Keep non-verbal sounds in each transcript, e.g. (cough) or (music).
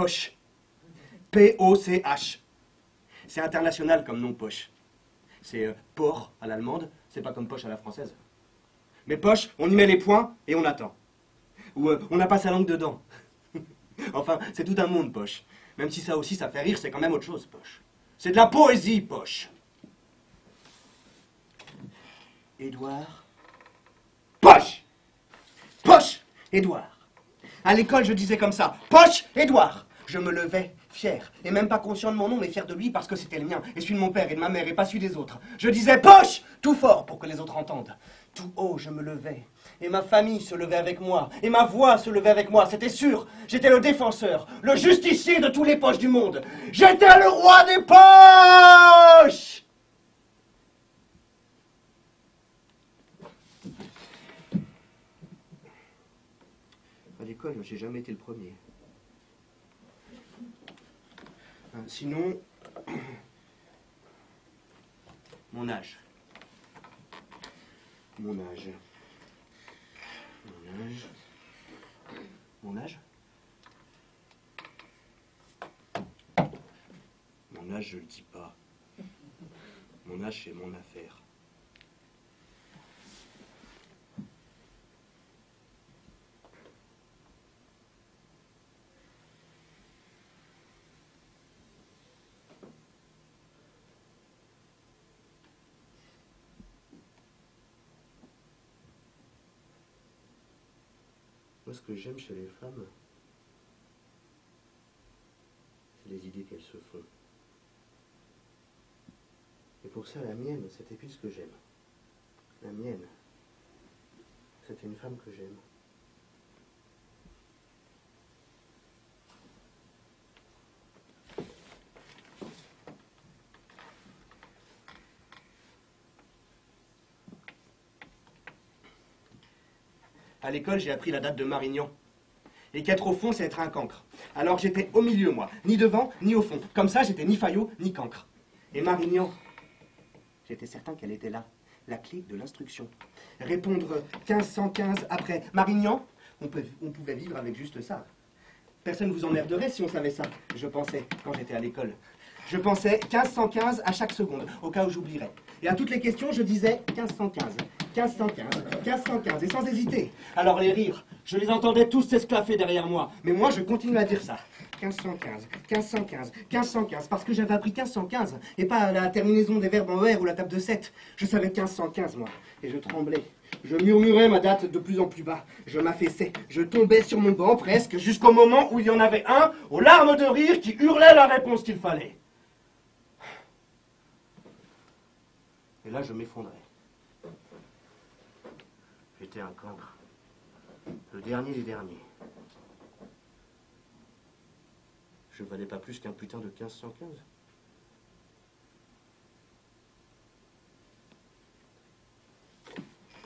Poche. P-O-C-H. C'est international comme nom poche. C'est euh, à l'allemande, c'est pas comme poche à la française. Mais poche, on y met les points et on attend. Ou euh, on n'a pas sa langue dedans. (laughs) enfin, c'est tout un monde, poche. Même si ça aussi, ça fait rire, c'est quand même autre chose, poche. C'est de la poésie, poche. Édouard. Poche Poche Édouard. À l'école, je disais comme ça Poche Édouard Je me levais, fier, et même pas conscient de mon nom, mais fier de lui parce que c'était le mien, et celui de mon père et de ma mère, et pas celui des autres. Je disais Poche Tout fort pour que les autres entendent. Tout haut, je me levais. Et ma famille se levait avec moi. Et ma voix se levait avec moi, c'était sûr. J'étais le défenseur, le justicier de tous les poches du monde. J'étais le roi des poches À l'école, j'ai jamais été le premier. Hein, sinon, (coughs) mon âge. Mon âge. Mon âge. Mon âge Mon âge, je le dis pas. Mon âge, c'est mon affaire. Ce que j'aime chez les femmes, c'est les idées qu'elles se font. Et pour ça, la mienne, c'était plus ce que j'aime. La mienne, c'était une femme que j'aime. À l'école, j'ai appris la date de Marignan. Et qu'être au fond, c'est être un cancre. Alors j'étais au milieu, moi. Ni devant, ni au fond. Comme ça, j'étais ni faillot, ni cancre. Et Marignan, j'étais certain qu'elle était là. La clé de l'instruction. Répondre 1515 après Marignan, on, on pouvait vivre avec juste ça. Personne ne vous emmerderait si on savait ça, je pensais, quand j'étais à l'école. Je pensais 1515 à chaque seconde, au cas où j'oublierais. Et à toutes les questions, je disais 1515, 1515, 1515, et sans hésiter. Alors les rires, je les entendais tous s'esclaffer derrière moi. Mais moi, je continue à dire ça. 1515, 1515, 1515, parce que j'avais appris 1515, et pas la terminaison des verbes en ER ou la table de 7. Je savais 1515, moi, et je tremblais. Je murmurais ma date de plus en plus bas. Je m'affaissais. Je tombais sur mon banc presque jusqu'au moment où il y en avait un, aux larmes de rire, qui hurlait la réponse qu'il fallait. Et là, je m'effondrais. J'étais un cancre. Le dernier des derniers. Je valais pas plus qu'un putain de 1515.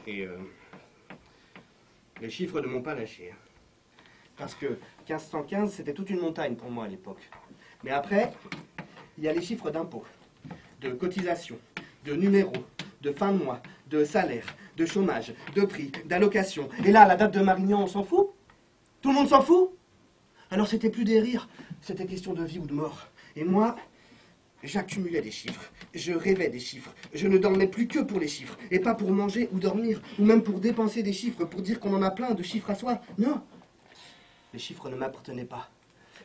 Et euh, les chiffres ne m'ont pas lâché. hein. Parce que 1515, c'était toute une montagne pour moi à l'époque. Mais après, il y a les chiffres d'impôts, de cotisations, de numéros, de fin de mois, de salaire, de chômage, de prix, d'allocation. Et là, la date de Marignan, on s'en fout? Tout le monde s'en fout? Alors c'était plus des rires, c'était question de vie ou de mort. Et moi, j'accumulais des chiffres, je rêvais des chiffres, je ne dormais plus que pour les chiffres, et pas pour manger ou dormir, ou même pour dépenser des chiffres, pour dire qu'on en a plein de chiffres à soi. Non Les chiffres ne m'appartenaient pas.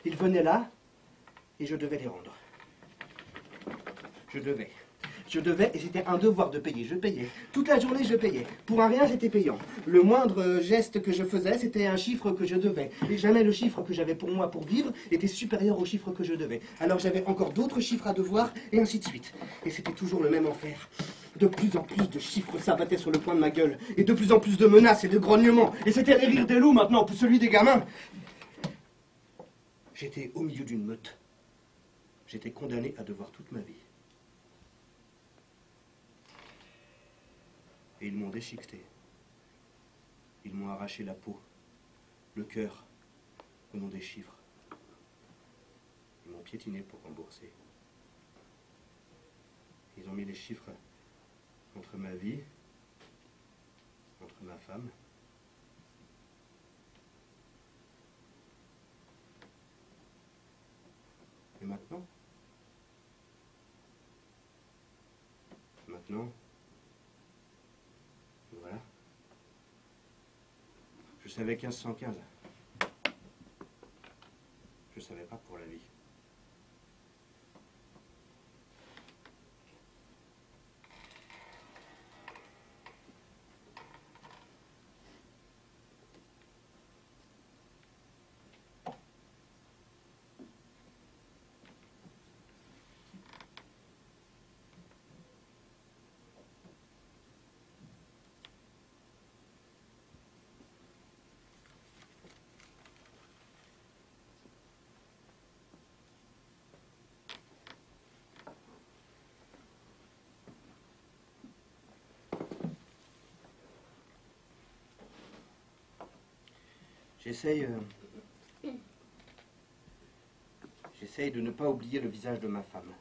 Ils venaient là, et je devais les rendre. Je devais. Je devais, et c'était un devoir de payer. Je payais. Toute la journée, je payais. Pour un rien, j'étais payant. Le moindre euh, geste que je faisais, c'était un chiffre que je devais. Et jamais le chiffre que j'avais pour moi pour vivre était supérieur au chiffre que je devais. Alors j'avais encore d'autres chiffres à devoir, et ainsi de suite. Et c'était toujours le même enfer. De plus en plus de chiffres s'abattaient sur le point de ma gueule, et de plus en plus de menaces et de grognements. Et c'était les rires des loups maintenant, plus celui des gamins. J'étais au milieu d'une meute. J'étais condamné à devoir toute ma vie. Et ils m'ont déchiqueté. Ils m'ont arraché la peau, le cœur, au nom des chiffres. Ils m'ont piétiné pour rembourser. Ils ont mis les chiffres entre ma vie, entre ma femme. maintenant? Maintenant Voilà. Je savais 1515. Je savais pas pour la vie. J'essaye. euh, J'essaye de ne pas oublier le visage de ma femme.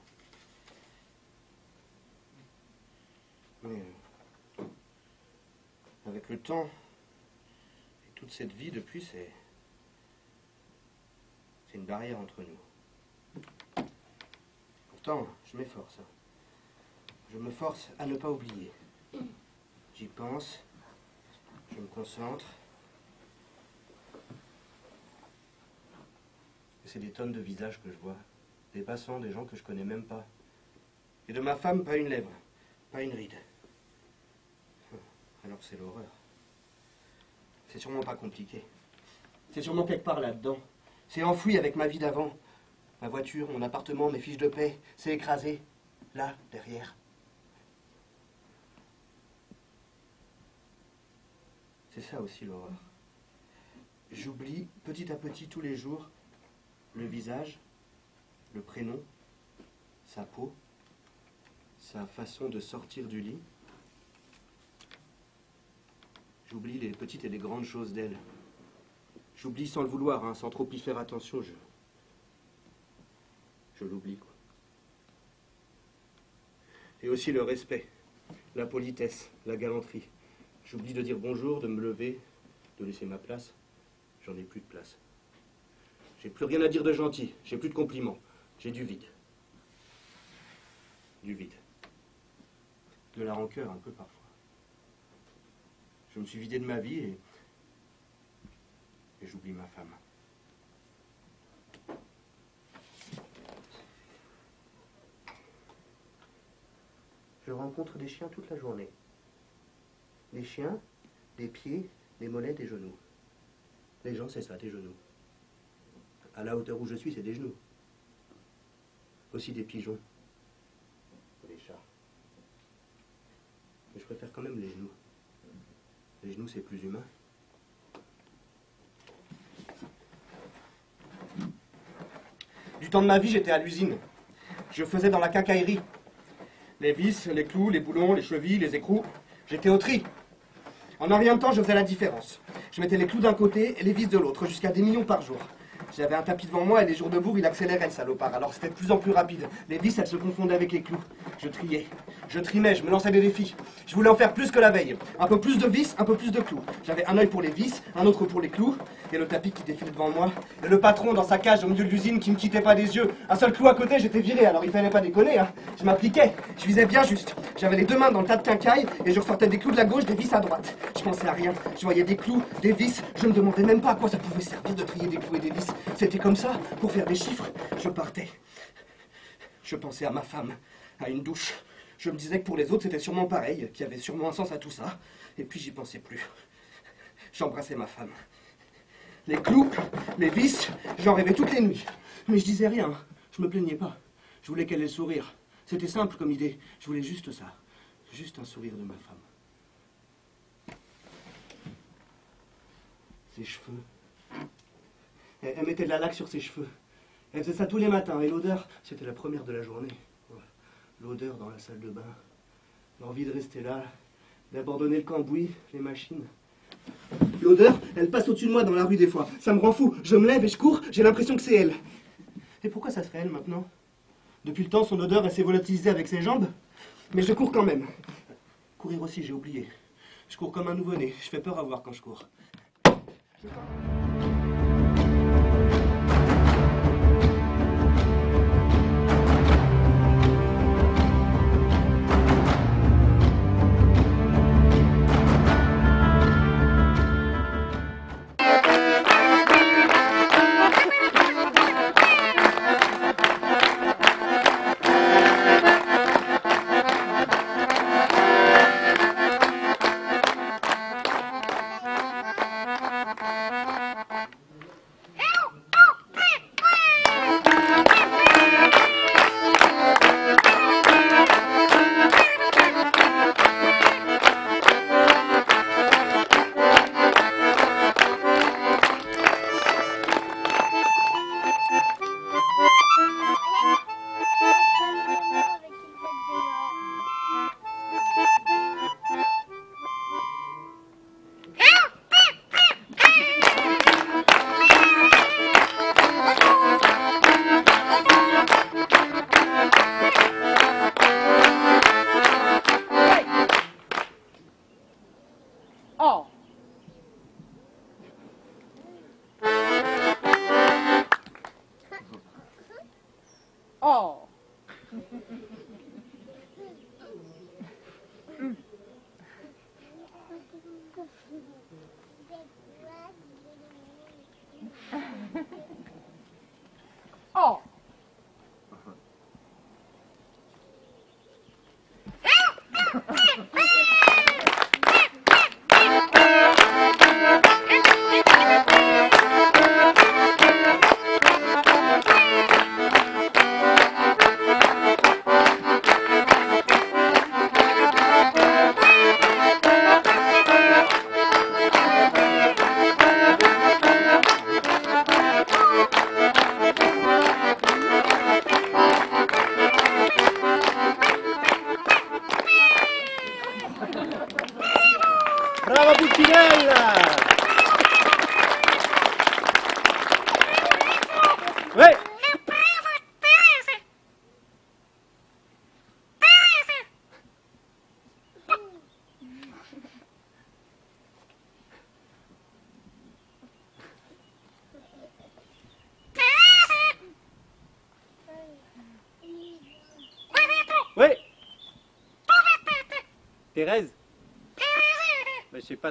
Mais. euh, Avec le temps et toute cette vie depuis, c'est. C'est une barrière entre nous. Pourtant, je m'efforce. hein. Je me force à ne pas oublier. J'y pense, je me concentre. C'est des tonnes de visages que je vois. Des passants, des gens que je connais même pas. Et de ma femme, pas une lèvre, pas une ride. Alors c'est l'horreur. C'est sûrement pas compliqué. C'est sûrement quelque part là-dedans. C'est enfoui avec ma vie d'avant. Ma voiture, mon appartement, mes fiches de paix, c'est écrasé. Là, derrière. C'est ça aussi l'horreur. J'oublie petit à petit tous les jours le visage, le prénom, sa peau, sa façon de sortir du lit. J'oublie les petites et les grandes choses d'elle. J'oublie sans le vouloir, hein, sans trop y faire attention. Je, l'oublie. quoi. Et aussi le respect, la politesse, la galanterie. J'oublie de dire bonjour, de me lever, de laisser ma place. J'en ai plus de place. J'ai plus rien à dire de gentil. J'ai plus de compliments. J'ai du vide. Du vide. De la rancœur un peu parfois. Je me suis vidé de ma vie et, et j'oublie ma femme. Je rencontre des chiens toute la journée. Des chiens, des pieds, des mollets, des genoux. Les gens, c'est ça, des genoux. À la hauteur où je suis, c'est des genoux. Aussi des pigeons. Des chats. Mais je préfère quand même les genoux. Les genoux, c'est plus humain. Du temps de ma vie, j'étais à l'usine. Je faisais dans la quincaillerie. Les vis, les clous, les boulons, les chevilles, les écrous. J'étais au tri. En un rien de temps, je faisais la différence. Je mettais les clous d'un côté et les vis de l'autre, jusqu'à des millions par jour. J'avais un tapis devant moi et les jours de bourre, il accélérait le salopard. Alors c'était de plus en plus rapide. Les vis, elles se confondaient avec les clous. Je triais. Je trimais, je me lançais des défis. Je voulais en faire plus que la veille. Un peu plus de vis, un peu plus de clous. J'avais un œil pour les vis, un autre pour les clous, et le tapis qui défilait devant moi, et le patron dans sa cage au milieu de l'usine qui me quittait pas des yeux. Un seul clou à côté, j'étais viré, alors il fallait pas déconner, hein. Je m'appliquais, je visais bien juste. J'avais les deux mains dans le tas de quincailles, et je ressortais des clous de la gauche, des vis à droite. Je pensais à rien. Je voyais des clous, des vis, je me demandais même pas à quoi ça pouvait servir de trier des clous et des vis. C'était comme ça, pour faire des chiffres. Je partais. Je pensais à ma femme, à une douche. Je me disais que pour les autres, c'était sûrement pareil, qu'il y avait sûrement un sens à tout ça. Et puis j'y pensais plus. J'embrassais ma femme. Les clous, les vis, j'en rêvais toutes les nuits. Mais je disais rien, je me plaignais pas. Je voulais qu'elle ait le sourire. C'était simple comme idée. Je voulais juste ça. Juste un sourire de ma femme. Ses cheveux. Elle, mettait de la laque sur ses cheveux. Elle faisait ça tous les matins. Et l'odeur, c'était la première de la journée. L'odeur dans la salle de bain. L'envie de rester là. D'abandonner le cambouis, les machines. L'odeur, elle passe au-dessus de moi dans la rue des fois. Ça me rend fou. Je me lève et je cours, j'ai l'impression que c'est elle. Et pourquoi ça serait elle maintenant? Depuis le temps, son odeur, elle s'est volatilisée avec ses jambes. Mais je cours quand même. Courir aussi, j'ai oublié. Je cours comme un nouveau-né. Je fais peur à voir quand je cours.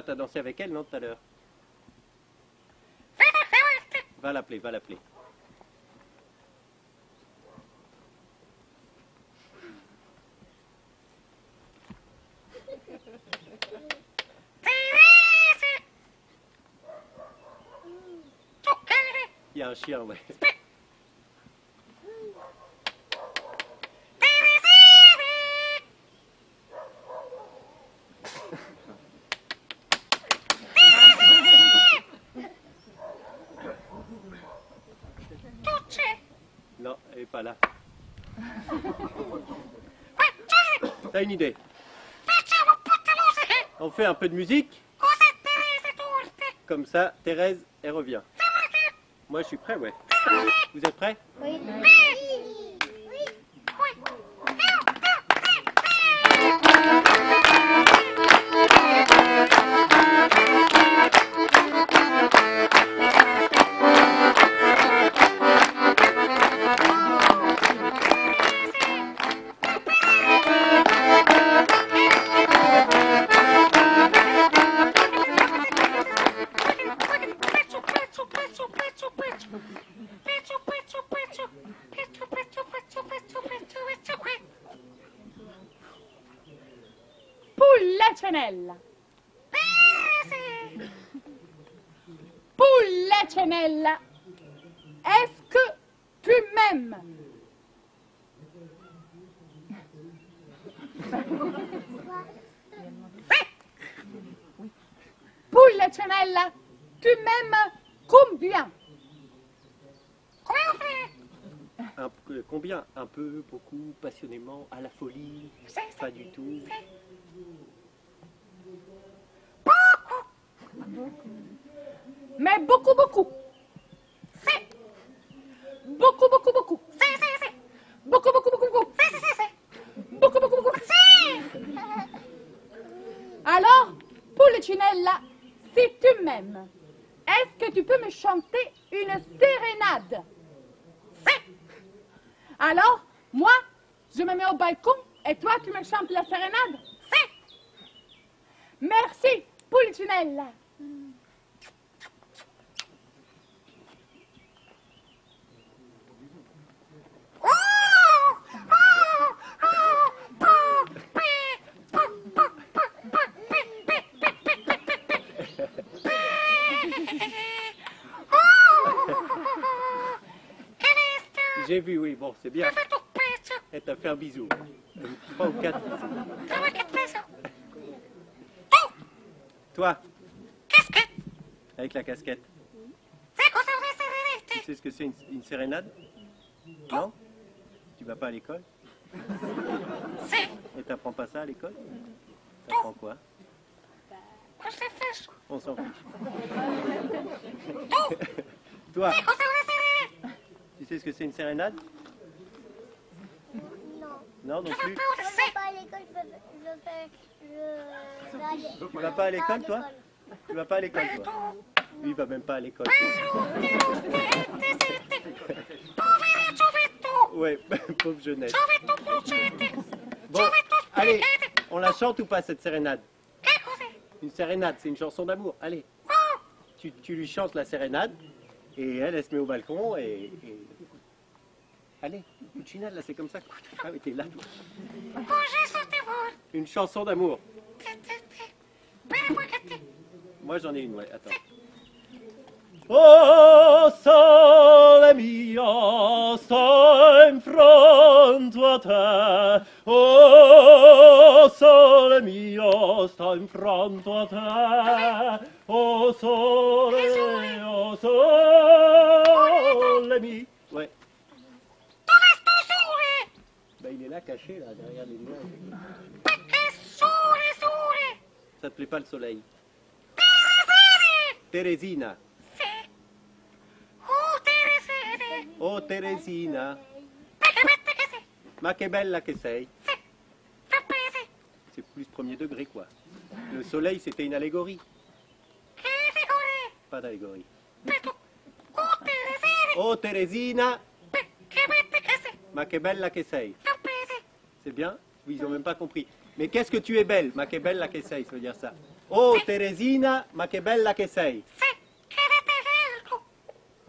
T'as dansé avec elle, non, tout à l'heure (laughs) Va l'appeler, va l'appeler. Il y a un chien, ouais. Non, elle est pas là. T'as une idée On fait un peu de musique Comme ça, Thérèse, elle revient. Moi, je suis prêt, ouais. Vous êtes prêts Oui. Peu, beaucoup, passionnément, à la folie Pas du tout. Mais beaucoup, beaucoup. Beaucoup, beaucoup, beaucoup. Beaucoup, beaucoup, beaucoup, beaucoup. Beaucoup, beaucoup, beaucoup. Alors, Pulcinella, si tu m'aimes, est-ce que tu peux me chanter une sérénade Alors, moi, je me mets au balcon chantes la sérénade Merci, Pulcinella. J'ai vu, oui, bon, c'est bien. Elle t'a fait un bisou. Trois ou quatre bisous. Toi Avec la casquette. Tu sais ce que c'est une, une sérénade? Non? Tu vas pas à l'école? Et t'apprends pas ça à l'école? T'apprends quoi? On s'en fiche. (laughs) Toi. Tu sais ce que c'est une sérénade? Non. Non, non plus. Tu vas pas à l'école, toi? Tu vas pas à l'école, toi? Lui, il va même pas à l'école. (laughs) Ouais, (laughs) pauvre jeunesse. Bon, allez, on la chante ou pas cette sérénade? Une sérénade, c'est une chanson d'amour. Allez, tu, tu lui chantes la sérénade et elle, elle se met au balcon et. et- Allez, Puccina, là, c'est comme ça. Ah, t'es là, toi. Une chanson d'amour. Moi, j'en ai une, ouais, attends. Oh, sole mio, sto in fronte a te. Oh, sole mio, sto in fronte a te. Oh, sole, oh, sole mio. Ouais. Bah, il est là, caché, là, derrière les nuages. Ça te plaît pas le soleil Teresina. Oh Teresina, ma che bella che sei. C'est plus premier degré quoi. Le soleil c'était une allégorie. Pas d'allégorie. Oh Teresina, ma che bella che sei. C'est bien? Oui, ils n'ont même pas compris. Mais qu'est-ce que tu es belle? Ma che bella che sei, ça veut dire ça. Oh Teresina, ma che bella che sei.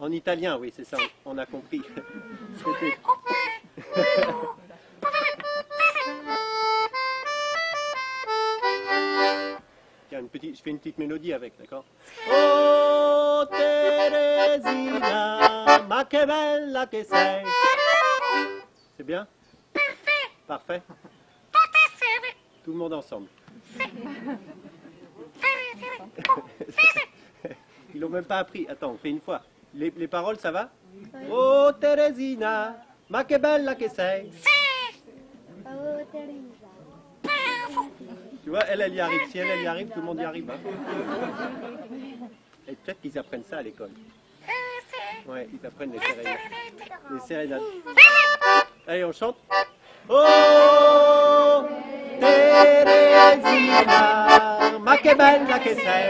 En italien, oui, c'est ça, on a compris. (laughs) Tiens, une petite, je fais une petite mélodie avec, d'accord Oh Teresina, ma che bella che sei. C'est bien Parfait. Tout le monde ensemble. (laughs) Ils l'ont même pas appris. Attends, on fait une fois. Les, les paroles, ça va Oh Teresina, ma che bella che sei. Oh, Teresa. Tu vois, elle, elle y arrive. Si elle, elle y arrive, tout le monde y arrive. hein. Et peut-être qu'ils apprennent ça à l'école. Ouais, ils apprennent les sérénades. Les sérénades. Allez, on chante. Oh Teresina, ma che bella che sei.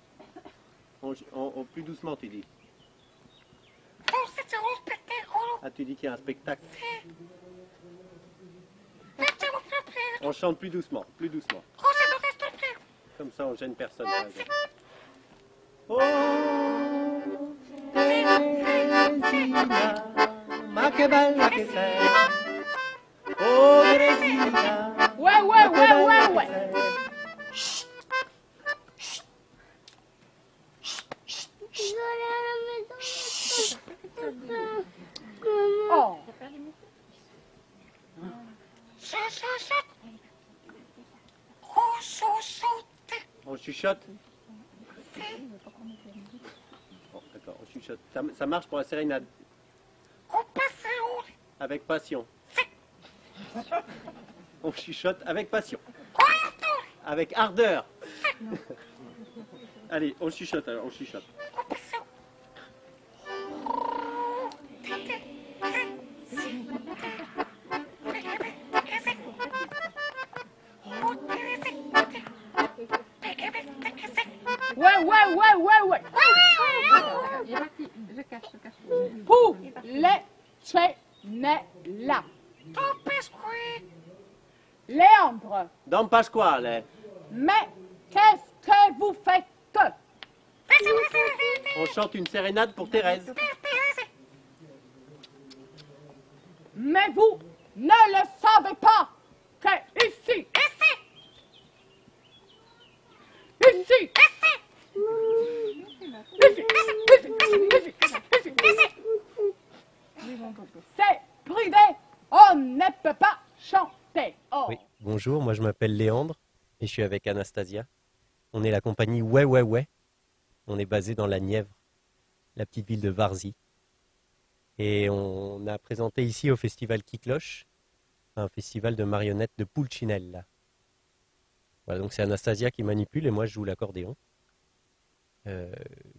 On, on- on- plus doucement, tu dis. Ah, tu dis qu'il y a un spectacle. On chante plus doucement, plus doucement. Comme ça, on gêne personne. Oh. Oh, Ouais, ouais, ouais, ouais, ouais. Oh. On chuchote Bon, d'accord, on chuchote. Ça, ça marche pour la sérénade. Avec passion. On chuchote avec passion. Avec ardeur. Allez, on chuchote alors, on chuchote. Ouais, ouais, ouais, ouais, ouais. Pour les là. Léandre, Don Pasquale, mais qu'est-ce que vous faites? On chante une sérénade pour Thérèse. Mais vous ne le savez pas que ici, ici, ici, ici, ici, ici, ici, c'est privé, on ne peut pas chanter. Oh. Bonjour, moi je m'appelle Léandre et je suis avec Anastasia. On est la compagnie Ouais Ouais Ouais. On est basé dans la Nièvre, la petite ville de Varzy. Et on a présenté ici au festival Qui Cloche, un festival de marionnettes de Pulcinella. Voilà, donc c'est Anastasia qui manipule et moi je joue l'accordéon. Euh,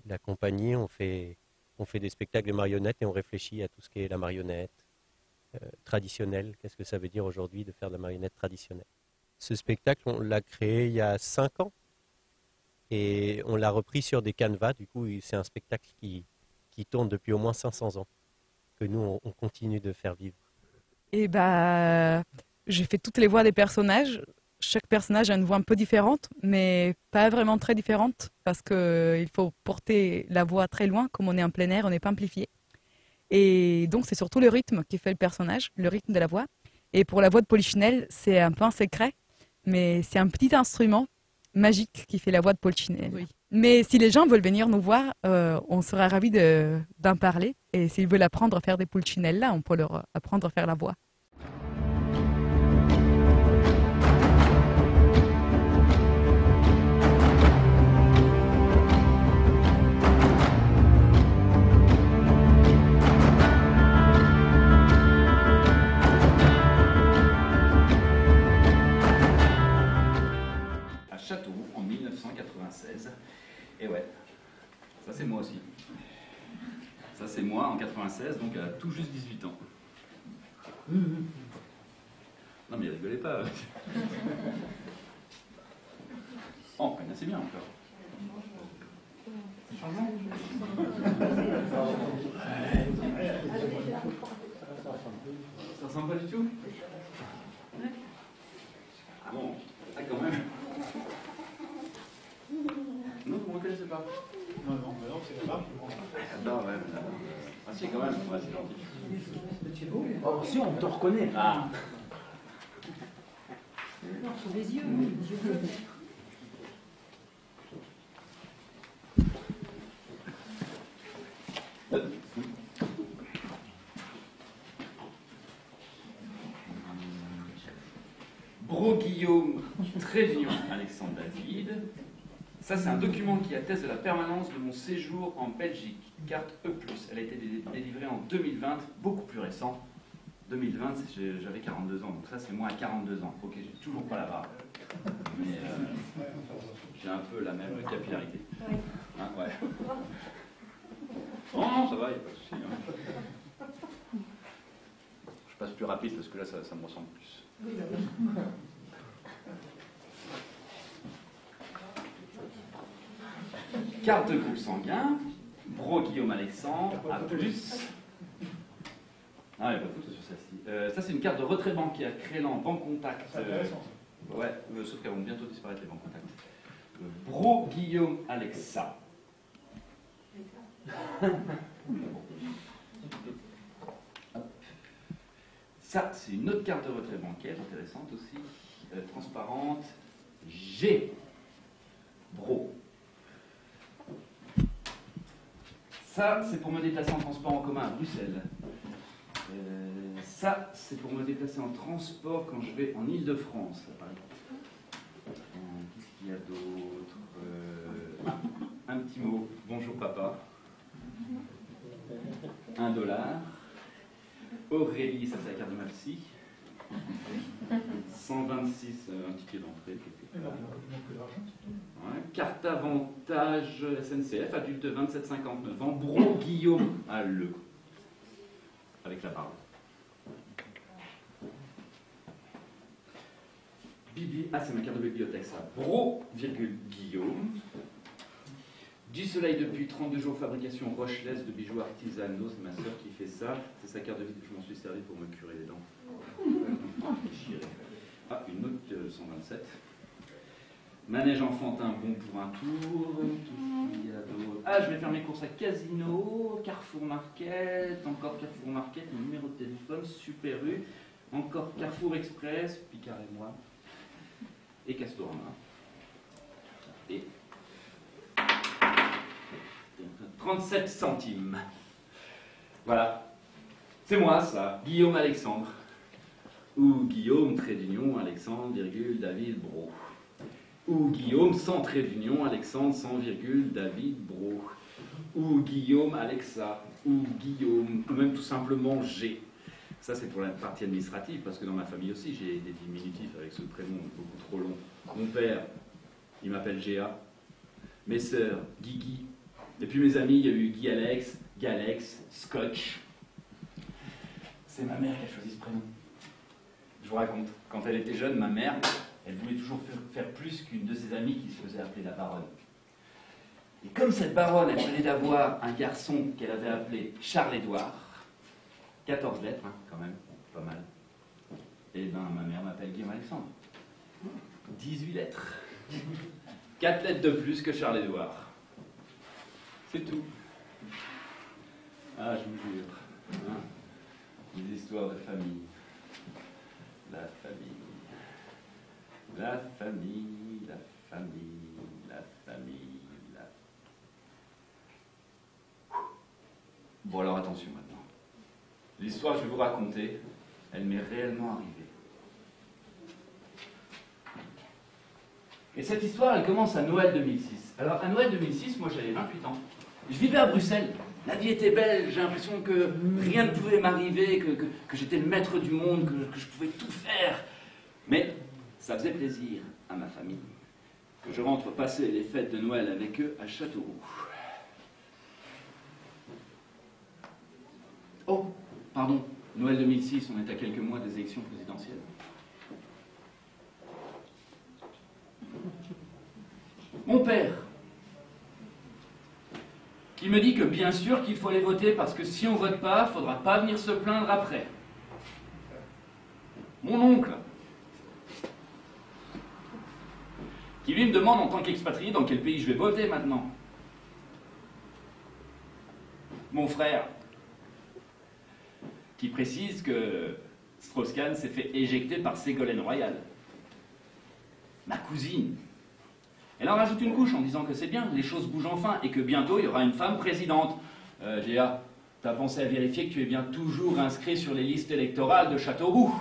la compagnie, on fait, on fait des spectacles de marionnettes et on réfléchit à tout ce qui est la marionnette, euh, traditionnelle. Qu'est-ce que ça veut dire aujourd'hui de faire de la marionnette traditionnelle? Ce spectacle, on l'a créé il y a cinq ans et on l'a repris sur des canevas. Du coup, c'est un spectacle qui, qui tourne depuis au moins 500 ans, que nous, on, on continue de faire vivre. Et bah, j'ai fait toutes les voix des personnages. Chaque personnage a une voix un peu différente, mais pas vraiment très différente, parce qu'il faut porter la voix très loin, comme on est en plein air, on n'est pas amplifié. Et donc, c'est surtout le rythme qui fait le personnage, le rythme de la voix. Et pour la voix de Polichinelle, c'est un peu un secret, mais c'est un petit instrument magique qui fait la voix de Polichinelle. Oui. Mais si les gens veulent venir nous voir, euh, on sera ravis de- d'en parler. Et s'ils veulent apprendre à faire des pulcinella, on peut leur apprendre à faire la voix. Si, on te reconnaît. Ah Bro Guillaume Trévion Alexandre David. Ça, c'est un document qui atteste de la permanence de mon séjour en Belgique. Carte E. Elle a été dé- délivrée en 2020, beaucoup plus récent. 2020, c'est- j'ai- j'avais 42 ans, donc ça, c'est moi à 42 ans. Ok, j'ai toujours pas la barbe. Mais euh, j'ai un peu la même capillarité. Hein, ouais. Non, non, ça va, il n'y a pas de souci. hein. Je passe plus rapide parce que là, ça, ça me ressemble plus. Carte de groupe sanguin, Bro Guillaume Alexandre, A+. Ah, il n'y a pas de photo sur celle-ci. Euh, ça, c'est une carte de retrait bancaire, Crélan, Banque Contact. C'est euh, intéressant. ouais, euh, sauf qu'elles vont bientôt disparaître, les banques Contact. Bro Guillaume Alexa. (laughs) Ça, c'est une autre carte de retrait bancaire, intéressante aussi, transparente. G. Bro. Ça, c'est pour me déplacer en transport en commun à Bruxelles. Euh, ça, c'est pour me déplacer en transport quand je vais en Ile-de-France. Euh, Qu'est-ce qu'il y a d'autre Euh, Un petit mot. Bonjour papa. Un dollar. Aurélie, ça c'est la carte de ma psy. 126, euh, un ticket d'entrée. Carte avantage SNCF, adulte 27,59 ans, Bro Guillaume à Le. Avec la barbe. Bibi... Ah, c'est ma carte de bibliothèque, ça. Bro, virgule, Guillaume. Du soleil depuis 32 jours, fabrication Rochelaise de bijoux artisanaux. C'est ma soeur qui fait ça. C'est sa carte de visite. Je m'en suis servi pour me curer les dents. (laughs) Ah, une autre euh, 127. Manège enfantin, bon pour un tour. Ah, je vais faire mes courses à Casino, Carrefour Market, encore Carrefour Market, mon numéro de téléphone, Super encore Carrefour Express, Picard et moi, et Castorama. Et 37 centimes. Voilà. C'est moi, ça. Guillaume Alexandre. Ou Guillaume, trait Alexandre, virgule, David, Bro. Ou Guillaume, sans trait d'union, Alexandre, sans virgule, David, Bro. Ou Guillaume, Alexa. Ou Guillaume, ou même tout simplement G. Ça, c'est pour la partie administrative, parce que dans ma famille aussi, j'ai des diminutifs avec ce prénom beaucoup trop long. Mon père, il m'appelle Géa. Mes sœurs, Guigui. Et puis mes amis, il y a eu Guy Alex, Galex, Scotch. C'est ma mère qui a choisi ce prénom. Je vous raconte, quand elle était jeune, ma mère, elle voulait toujours faire, plus qu'une de ses amies qui se faisait appeler la baronne. Et comme cette baronne, elle venait d'avoir un garçon qu'elle avait appelé Charles-Édouard, 14 lettres, hein, quand même, pas mal. Et ben ma mère m'appelle Guillaume Alexandre. 18 lettres. 4 lettres de plus que Charles-Édouard. C'est tout. Ah, je vous jure. hein. Des histoires de famille. La famille. La famille, la famille, la famille, la... Bon alors attention maintenant. L'histoire que je vais vous raconter, elle m'est réellement arrivée. Et cette histoire, elle commence à Noël 2006. Alors à Noël 2006, moi j'avais 28 ans. Je vivais à Bruxelles. La vie était belle, j'ai l'impression que rien ne pouvait m'arriver, que, j'étais le maître du monde, que, que je pouvais tout faire. Mais ça faisait plaisir à ma famille que je rentre passer les fêtes de Noël avec eux à Châteauroux. Oh, pardon, Noël 2006, on est à quelques mois des élections présidentielles. Mon père, qui me dit que bien sûr qu'il faut aller voter parce que si on vote pas, il faudra pas venir se plaindre après. Mon oncle, lui me demande en tant qu'expatrié dans quel pays je vais voter maintenant. Mon frère, qui précise que Strauss-Kahn s'est fait éjecter par Ségolène Royal. Ma cousine. Elle en rajoute une couche en disant que c'est bien, les choses bougent enfin et que bientôt il y aura une femme présidente. Euh, t'as pensé à vérifier que tu es bien toujours inscrit sur les listes électorales de Châteauroux?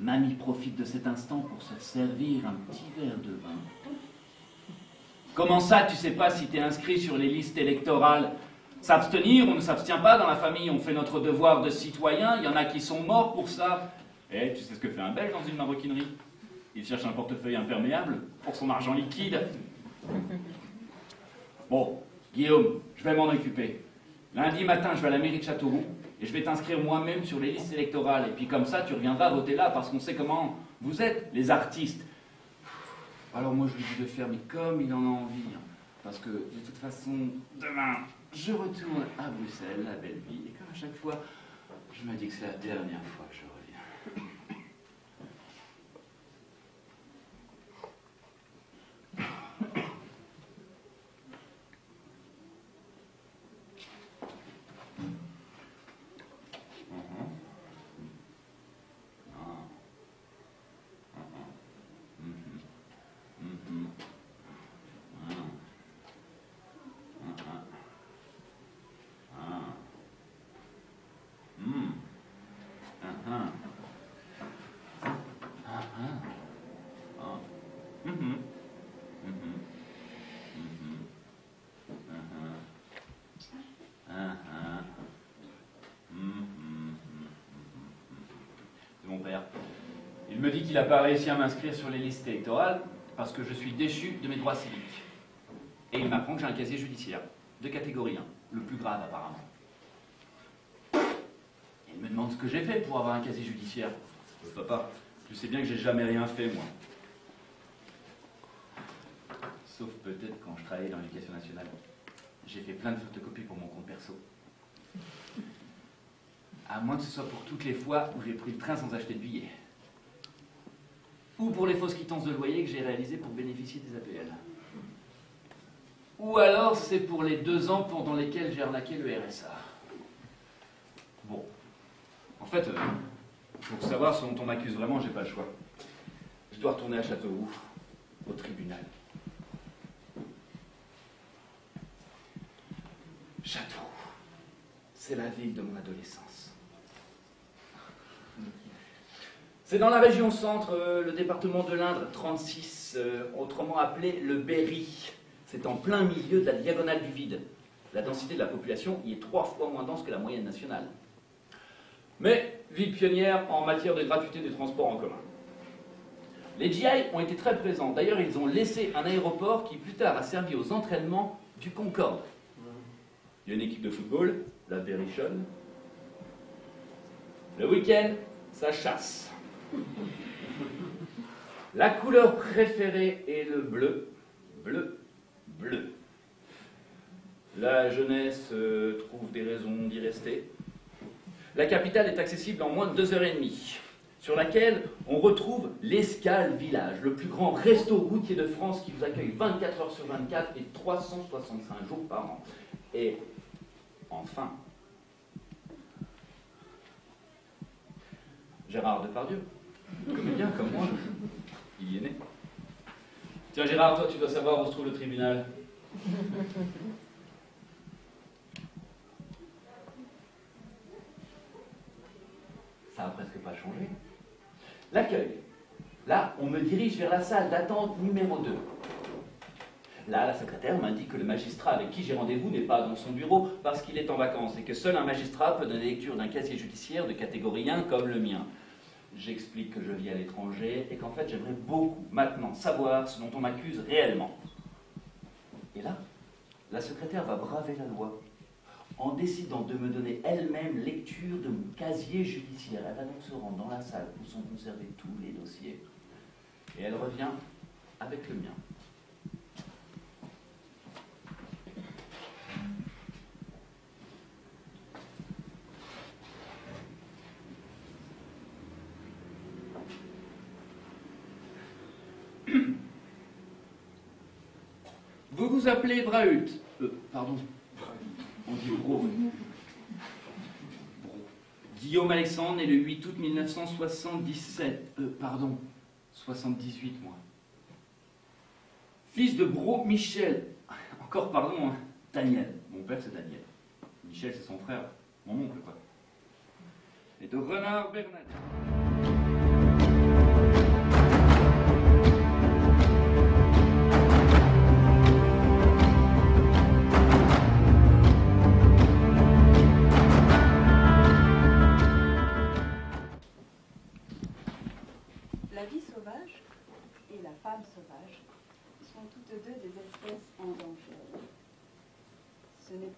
Mamie profite de cet instant pour se servir un petit verre de vin. Comment ça, tu sais pas si tu es inscrit sur les listes électorales? S'abstenir, on ne s'abstient pas dans la famille, on fait notre devoir de citoyen, il y en a qui sont morts pour ça. Eh, tu sais ce que fait un Belge dans une maroquinerie? Il cherche un portefeuille imperméable pour son argent liquide. Bon, Guillaume, je vais m'en occuper. Lundi matin, je vais à la mairie de Châteauroux et je vais t'inscrire moi-même sur les listes électorales. Et puis comme ça, tu reviendras voter là parce qu'on sait comment vous êtes, les artistes. Alors moi, je lui dis de faire, mais comme il en a envie. hein. Parce que de toute façon, demain, je retourne à Bruxelles, la belle vie. Et comme à chaque fois, je me dis que c'est la dernière fois que je reviens. Mhm. Ah. Mhm. Mhm. Mhm. Ah. Ah, ah. Ah. Hmm. Ah, ah. Ah, ah. Ah. Mhm. Mhm. Mhm. Ah, ah. Ah, ah. Mhm. Mhm. C'est mon père. Il me dit qu'il n'a pas réussi à m'inscrire sur les listes électorales parce que je suis déchu de mes droits civiques. Et il m'apprend que j'ai un casier judiciaire, de catégorie 1, le plus grave apparemment. Et il me demande ce que j'ai fait pour avoir un casier judiciaire. Euh, papa, tu sais bien que j'ai jamais rien fait, moi. Sauf peut-être quand je travaillais dans l'éducation nationale. J'ai fait plein de photocopies pour mon compte perso. À moins que ce soit pour toutes les fois où j'ai pris le train sans acheter de billets. Ou pour les fausses quittances de loyer que j'ai réalisées pour bénéficier des APL. Ou alors c'est pour les deux ans pendant lesquels j'ai arnaqué le RSA. Bon. En fait, euh, pour savoir ce dont on m'accuse vraiment, j'ai pas le choix. Je dois retourner à Châteauroux, au tribunal. Châteauroux, c'est la ville de mon adolescence. C'est dans la région centre, euh, le département de l'Indre, 36, euh, autrement appelé le Berry. C'est en plein milieu de la diagonale du vide. La densité de la population y est trois fois moins dense que la moyenne nationale. Mais ville pionnière en matière de gratuité des transports en commun. Les GI ont été très présents. D'ailleurs, ils ont laissé un aéroport qui plus tard a servi aux entraînements du Concorde. Il y a une équipe de football, la Berrichonne. Le week-end, ça chasse. La couleur préférée est le bleu. Bleu, bleu. La jeunesse euh, trouve des raisons d'y rester. La capitale est accessible en moins de deux heures et demie, sur laquelle on retrouve l'Escale Village, le plus grand resto routier de France qui vous accueille 24 heures sur 24 et 365 jours par an. Et enfin, Gérard Depardieu, Comédien comme moi, il y est né. Tiens, Gérard, toi, tu dois savoir où se trouve le tribunal. Ça n'a presque pas changé. L'accueil. Là, on me dirige vers la salle d'attente numéro 2. Là, la secrétaire m'indique que le magistrat avec qui j'ai rendez-vous n'est pas dans son bureau parce qu'il est en vacances et que seul un magistrat peut donner lecture d'un casier judiciaire de catégorie 1 comme le mien. J'explique que je vis à l'étranger et qu'en fait j'aimerais beaucoup maintenant savoir ce dont on m'accuse réellement. Et là, la secrétaire va braver la loi en décidant de me donner elle-même lecture de mon casier judiciaire. Elle va donc se rendre dans la salle où sont conservés tous les dossiers. Et elle revient avec le mien. Vous appelez. Euh, pardon. On dit Bro. Bro. Guillaume Alexandre est le 8 août 1977. Euh, pardon. 78, moi. Fils de Bro Michel. (laughs) Encore pardon, hein. Daniel. Mon père, c'est Daniel. Michel, c'est son frère. Mon oncle, quoi. Et de Renard Bernadette.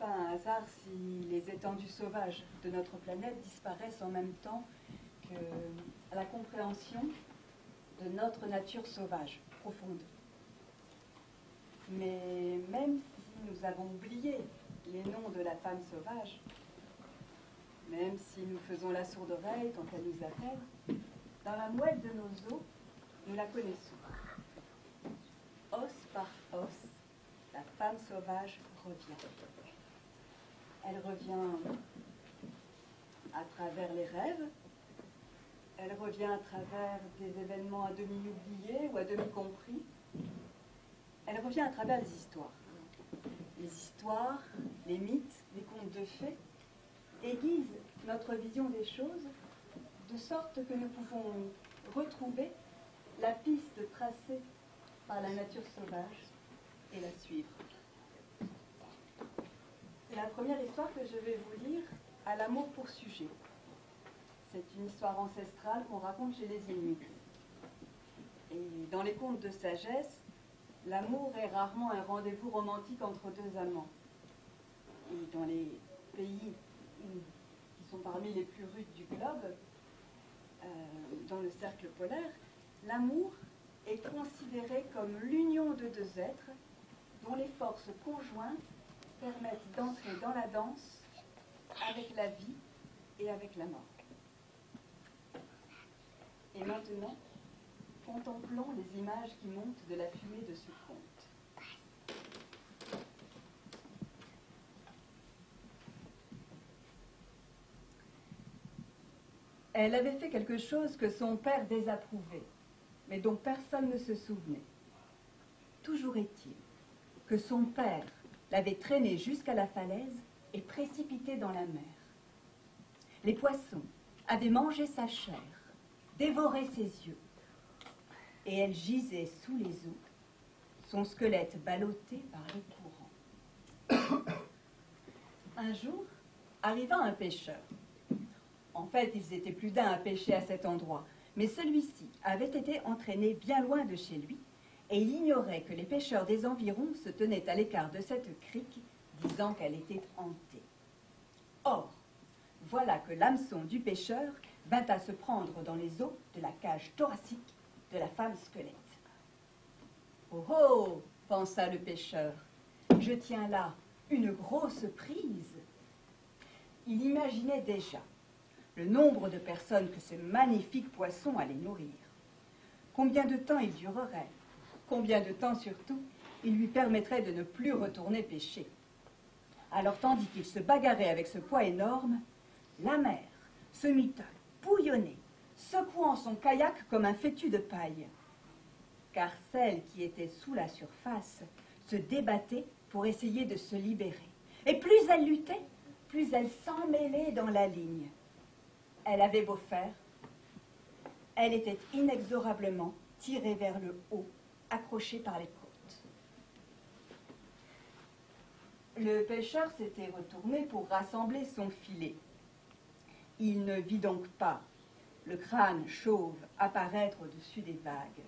Pas un hasard si les étendues sauvages de notre planète disparaissent en même temps que la compréhension de notre nature sauvage profonde. Mais même si nous avons oublié les noms de la femme sauvage, même si nous faisons la sourde oreille quand elle nous appelle, dans la moelle de nos os, nous la connaissons. Os par os, la femme sauvage revient. Elle revient à travers les rêves, elle revient à travers des événements à demi oubliés ou à demi compris, elle revient à travers les histoires. Les histoires, les mythes, les contes de fées aiguisent notre vision des choses de sorte que nous pouvons retrouver la piste tracée par la nature sauvage et la suivre. La première histoire que je vais vous lire a l'amour pour sujet. C'est une histoire ancestrale qu'on raconte chez les Inuits. Et dans les contes de sagesse, l'amour est rarement un rendez-vous romantique entre deux amants. Et dans les pays qui sont parmi les plus rudes du globe, euh, dans le cercle polaire, l'amour est considéré comme l'union de deux êtres dont les forces conjointes permettent d'entrer dans la danse avec la vie et avec la mort. Et maintenant, contemplons les images qui montent de la fumée de ce conte. Elle avait fait quelque chose que son père désapprouvait, mais dont personne ne se souvenait. Toujours est-il que son père l'avait traînée jusqu'à la falaise et précipitée dans la mer. Les poissons avaient mangé sa chair, dévoré ses yeux, et elle gisait sous les eaux, son squelette ballotté par les courants. (coughs) Un jour, arriva un pêcheur. En fait, ils étaient plus d'un à pêcher à cet endroit, mais celui-ci avait été entraîné bien loin de chez lui, et il ignorait que les pêcheurs des environs se tenaient à l'écart de cette crique, disant qu'elle était hantée. Or, voilà que l'hameçon du pêcheur vint à se prendre dans les eaux de la cage thoracique de la femme squelette. Oh oh pensa le pêcheur, je tiens là une grosse prise. Il imaginait déjà le nombre de personnes que ce magnifique poisson allait nourrir. Combien de temps il durerait Combien de temps surtout il lui permettrait de ne plus retourner pêcher Alors tandis qu'il se bagarrait avec ce poids énorme, la mer se mit à bouillonner, secouant son kayak comme un fétu de paille. Car celle qui était sous la surface se débattait pour essayer de se libérer. Et plus elle luttait, plus elle s'emmêlait dans la ligne. Elle avait beau faire, elle était inexorablement tirée vers le haut, accrochée par les côtes. Le pêcheur s'était retourné pour rassembler son filet. Il ne vit donc pas le crâne chauve apparaître au-dessus des vagues.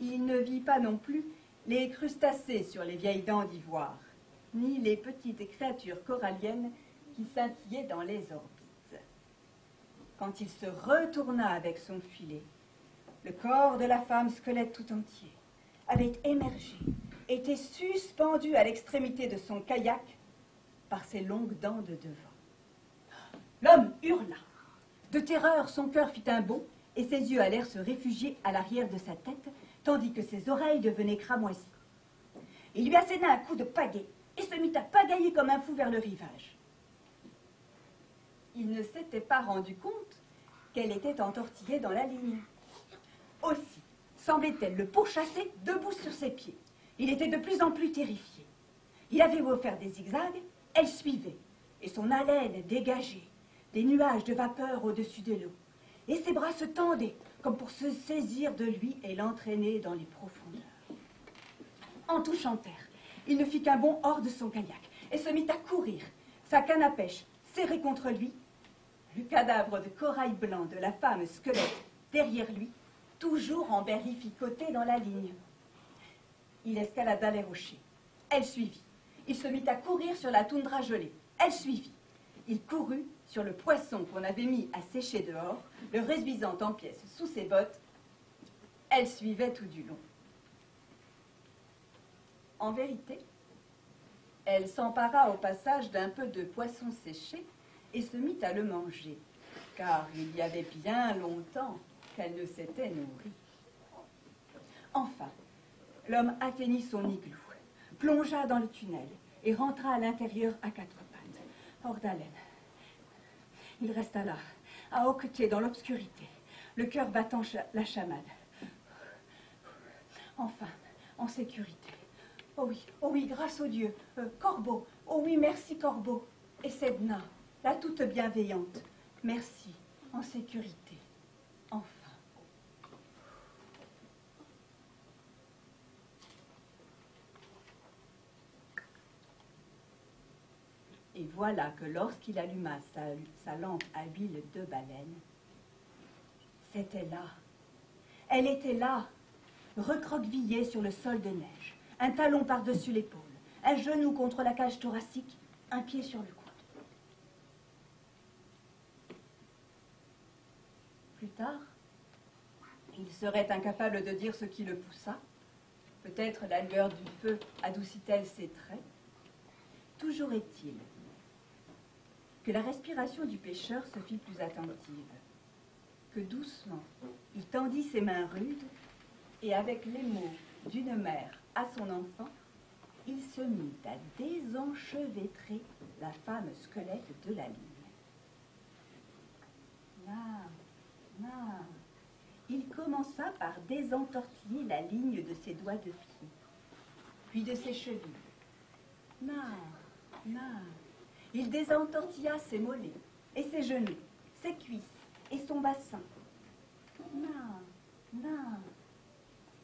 Il ne vit pas non plus les crustacés sur les vieilles dents d'ivoire, ni les petites créatures coralliennes qui scintillaient dans les orbites. Quand il se retourna avec son filet, le corps de la femme squelette tout entier avait émergé, était suspendu à l'extrémité de son kayak par ses longues dents de devant. L'homme hurla. De terreur, son cœur fit un bond et ses yeux allèrent se réfugier à l'arrière de sa tête, tandis que ses oreilles devenaient cramoisies. Il lui asséna un coup de pagaie et se mit à pagailler comme un fou vers le rivage. Il ne s'était pas rendu compte qu'elle était entortillée dans la ligne. Aussi semblait-elle le pourchasser debout sur ses pieds. Il était de plus en plus terrifié. Il avait beau faire des zigzags, elle suivait, et son haleine dégageait des nuages de vapeur au-dessus de l'eau. Et ses bras se tendaient comme pour se saisir de lui et l'entraîner dans les profondeurs. En touchant terre, il ne fit qu'un bond hors de son kayak et se mit à courir, sa canne à pêche serrée contre lui, le cadavre de corail blanc de la femme squelette derrière lui, toujours en berrificoté dans la ligne. Il escalada les rochers. Elle suivit. Il se mit à courir sur la toundra gelée. Elle suivit. Il courut sur le poisson qu'on avait mis à sécher dehors, le réduisant en pièces sous ses bottes. Elle suivait tout du long. En vérité, elle s'empara au passage d'un peu de poisson séché et se mit à le manger, car il y avait bien longtemps qu'elle ne s'était nourrie. Enfin, l'homme atteignit son igloo, plongea dans le tunnel et rentra à l'intérieur à quatre pattes, hors d'haleine. Il resta là, à hoqueter dans l'obscurité, le cœur battant la chamade. Enfin, en sécurité. Oh oui, oh oui, grâce au Dieu. Euh, Corbeau, oh oui, merci Corbeau. Et Sedna, la toute bienveillante. Merci, en sécurité. Enfin. Et voilà que lorsqu'il alluma sa, lampe à huile de baleine, c'était là. Elle était là, recroquevillée sur le sol de neige, un talon par-dessus l'épaule, un genou contre la cage thoracique, un pied sur le coude. Plus tard, il serait incapable de dire ce qui le poussa. Peut-être la lueur du feu adoucit-elle ses traits. Toujours est-il que la respiration du pêcheur se fit plus attentive, que doucement il tendit ses mains rudes et avec les mots d'une mère à son enfant, il se mit à désenchevêtrer la femme squelette de la ligne. Là, là. Il commença par désentortiller la ligne de ses doigts de pied, puis de ses chevilles. Là, là. Il désentortilla ses mollets et ses genoux, ses cuisses et son bassin. Là, là.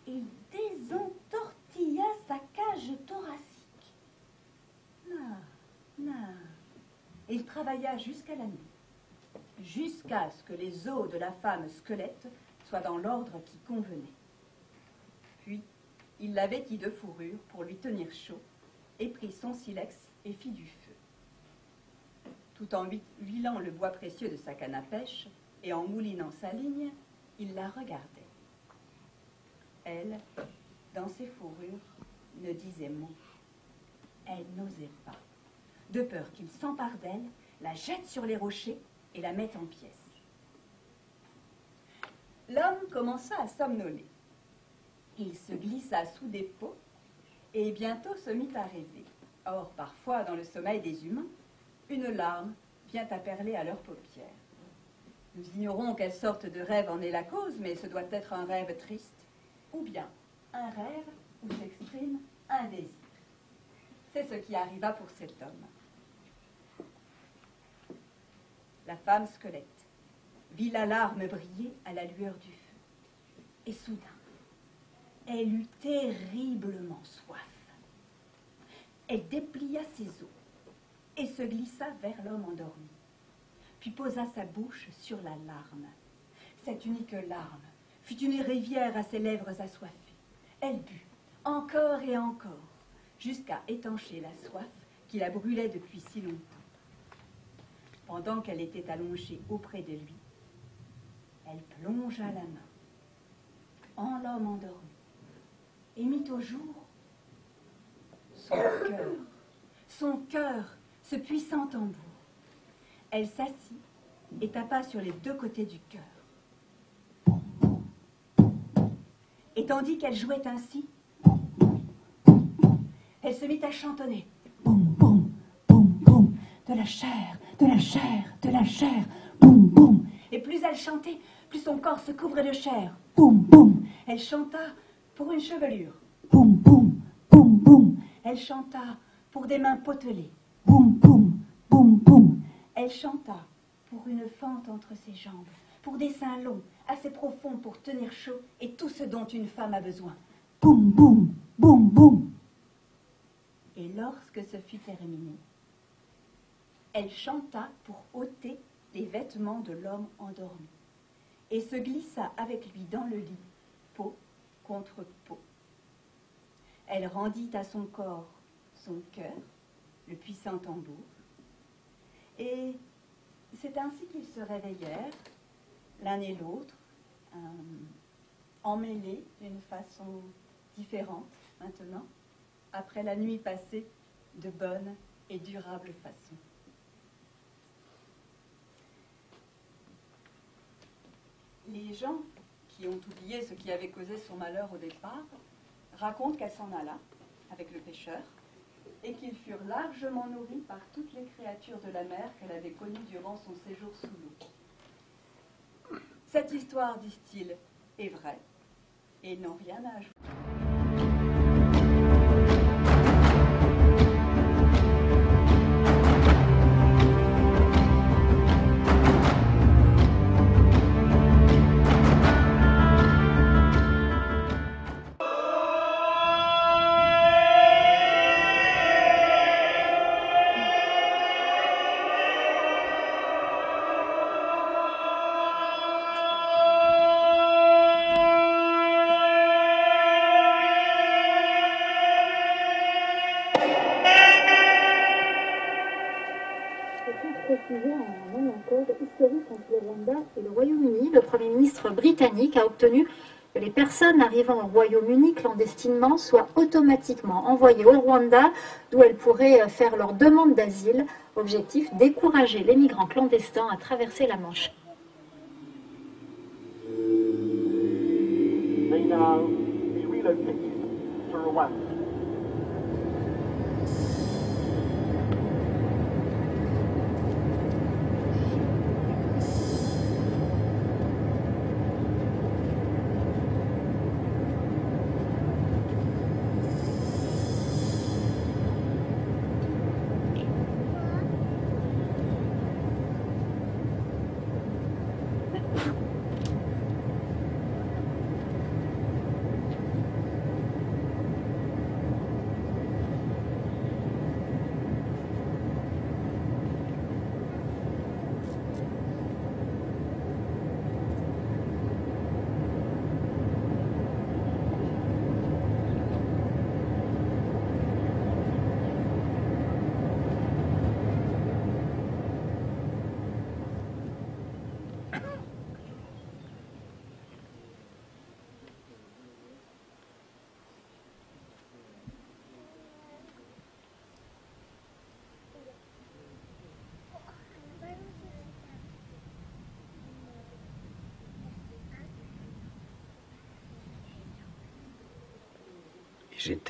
Il désentortilla sa cage thoracique. Là. Et il travailla jusqu'à la nuit, jusqu'à ce que les os de la femme squelette soient dans l'ordre qui convenait. Puis, il la vêtit de fourrure pour lui tenir chaud, et prit son silex et fit du feu. Tout en huilant le bois précieux de sa canne à pêche et en moulinant sa ligne, il la regardait. Elle, dans ses fourrures, ne disait mot. Elle n'osait pas, de peur qu'il s'empare d'elle, la jette sur les rochers et la mette en pièces. L'homme commença à somnoler. Il se glissa sous des pots et bientôt se mit à rêver. Or, parfois, dans le sommeil des humains, une larme vient à perler à leurs paupières. Nous ignorons quelle sorte de rêve en est la cause, mais ce doit être un rêve triste, ou bien un rêve où s'exprime un désir. C'est ce qui arriva pour cet homme. La femme squelette vit la larme briller à la lueur du feu. Et soudain, elle eut terriblement soif. Elle déplia ses os et se glissa vers l'homme endormi, puis posa sa bouche sur la larme. Cette unique larme fut une rivière à ses lèvres assoiffées. Elle but encore et encore, jusqu'à étancher la soif qui la brûlait depuis si longtemps. Pendant qu'elle était allongée auprès de lui, elle plongea la main en l'homme endormi et mit au jour son cœur, son cœur, ce puissant tambour. Elle s'assit et tapa sur les deux côtés du cœur. Et tandis qu'elle jouait ainsi, elle se mit à chantonner. Boum, boum, boum, boum, de la chair, de la chair, de la chair, boum, boum. Et plus elle chantait, plus son corps se couvrait de chair. Boum, boum. Elle chanta pour une chevelure. Boum, boum, boum, boum. Elle chanta pour des mains potelées. Elle chanta pour une fente entre ses jambes, pour des seins longs, assez profonds pour tenir chaud et tout ce dont une femme a besoin. Boum, boum, boum, boum. Et lorsque ce fut terminé, elle chanta pour ôter les vêtements de l'homme endormi et se glissa avec lui dans le lit, peau contre peau. Elle rendit à son corps son cœur, le puissant tambour, et c'est ainsi qu'ils se réveillèrent, l'un et l'autre, euh, emmêlés d'une façon différente maintenant, après la nuit passée de bonne et durable façon. Les gens qui ont oublié ce qui avait causé son malheur au départ racontent qu'elle s'en alla avec le pêcheur et qu'ils furent largement nourris par toutes les créatures de la mer qu'elle avait connues durant son séjour sous l'eau. Cette histoire, disent-ils, est vraie et n'ont rien à ajouter. Le Rwanda et Royaume-Uni. Le Premier ministre britannique a obtenu que les personnes arrivant au Royaume-Uni clandestinement soient automatiquement envoyées au Rwanda, d'où elles pourraient faire leur demande d'asile. Objectif décourager les migrants clandestins à traverser la Manche. Rwanda.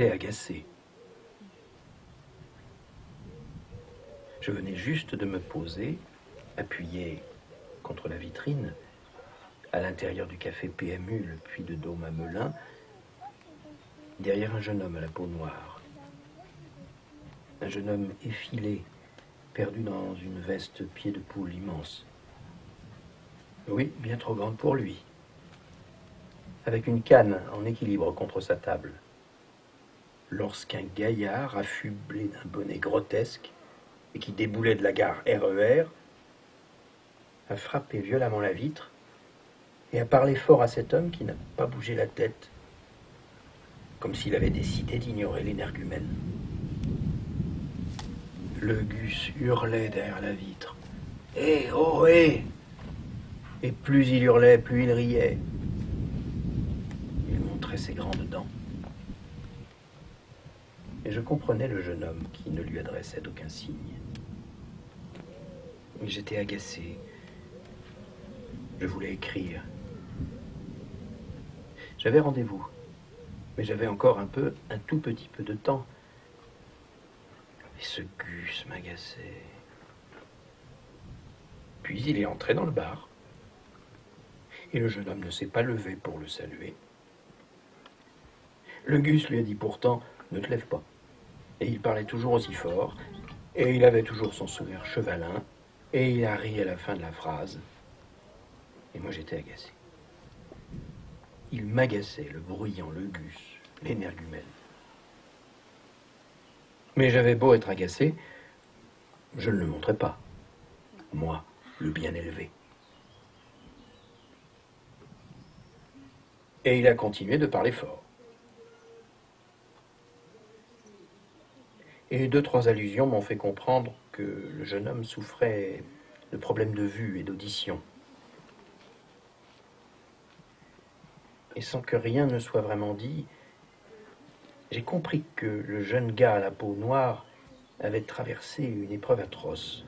Agacé. Je venais juste de me poser, appuyé contre la vitrine, à l'intérieur du café PMU, le puits de Dôme à Melun, derrière un jeune homme à la peau noire. Un jeune homme effilé, perdu dans une veste pied de poule immense. Oui, bien trop grande pour lui. Avec une canne en équilibre contre sa table. Lorsqu'un gaillard, affublé d'un bonnet grotesque et qui déboulait de la gare RER, a frappé violemment la vitre et a parlé fort à cet homme qui n'a pas bougé la tête, comme s'il avait décidé d'ignorer l'énergumène. Le gus hurlait derrière la vitre. Hé, oh, hé Et plus il hurlait, plus il riait. Il montrait ses grandes dents. Et je comprenais le jeune homme qui ne lui adressait aucun signe. J'étais agacé. Je voulais écrire. J'avais rendez-vous, mais j'avais encore un peu, un tout petit peu de temps. Et ce Gus m'agaçait. Puis il est entré dans le bar. Et le jeune homme ne s'est pas levé pour le saluer. Le Gus lui a dit pourtant Ne te lève pas. Et il parlait toujours aussi fort, et il avait toujours son sourire chevalin, et il a ri à la fin de la phrase. Et moi j'étais agacé. Il m'agaçait, le bruyant, le Gus, l'énergumène. Mais j'avais beau être agacé, je ne le montrais pas. Moi, le bien élevé. Et il a continué de parler fort. Et deux, trois allusions m'ont fait comprendre que le jeune homme souffrait de problèmes de vue et d'audition. Et sans que rien ne soit vraiment dit, j'ai compris que le jeune gars à la peau noire avait traversé une épreuve atroce.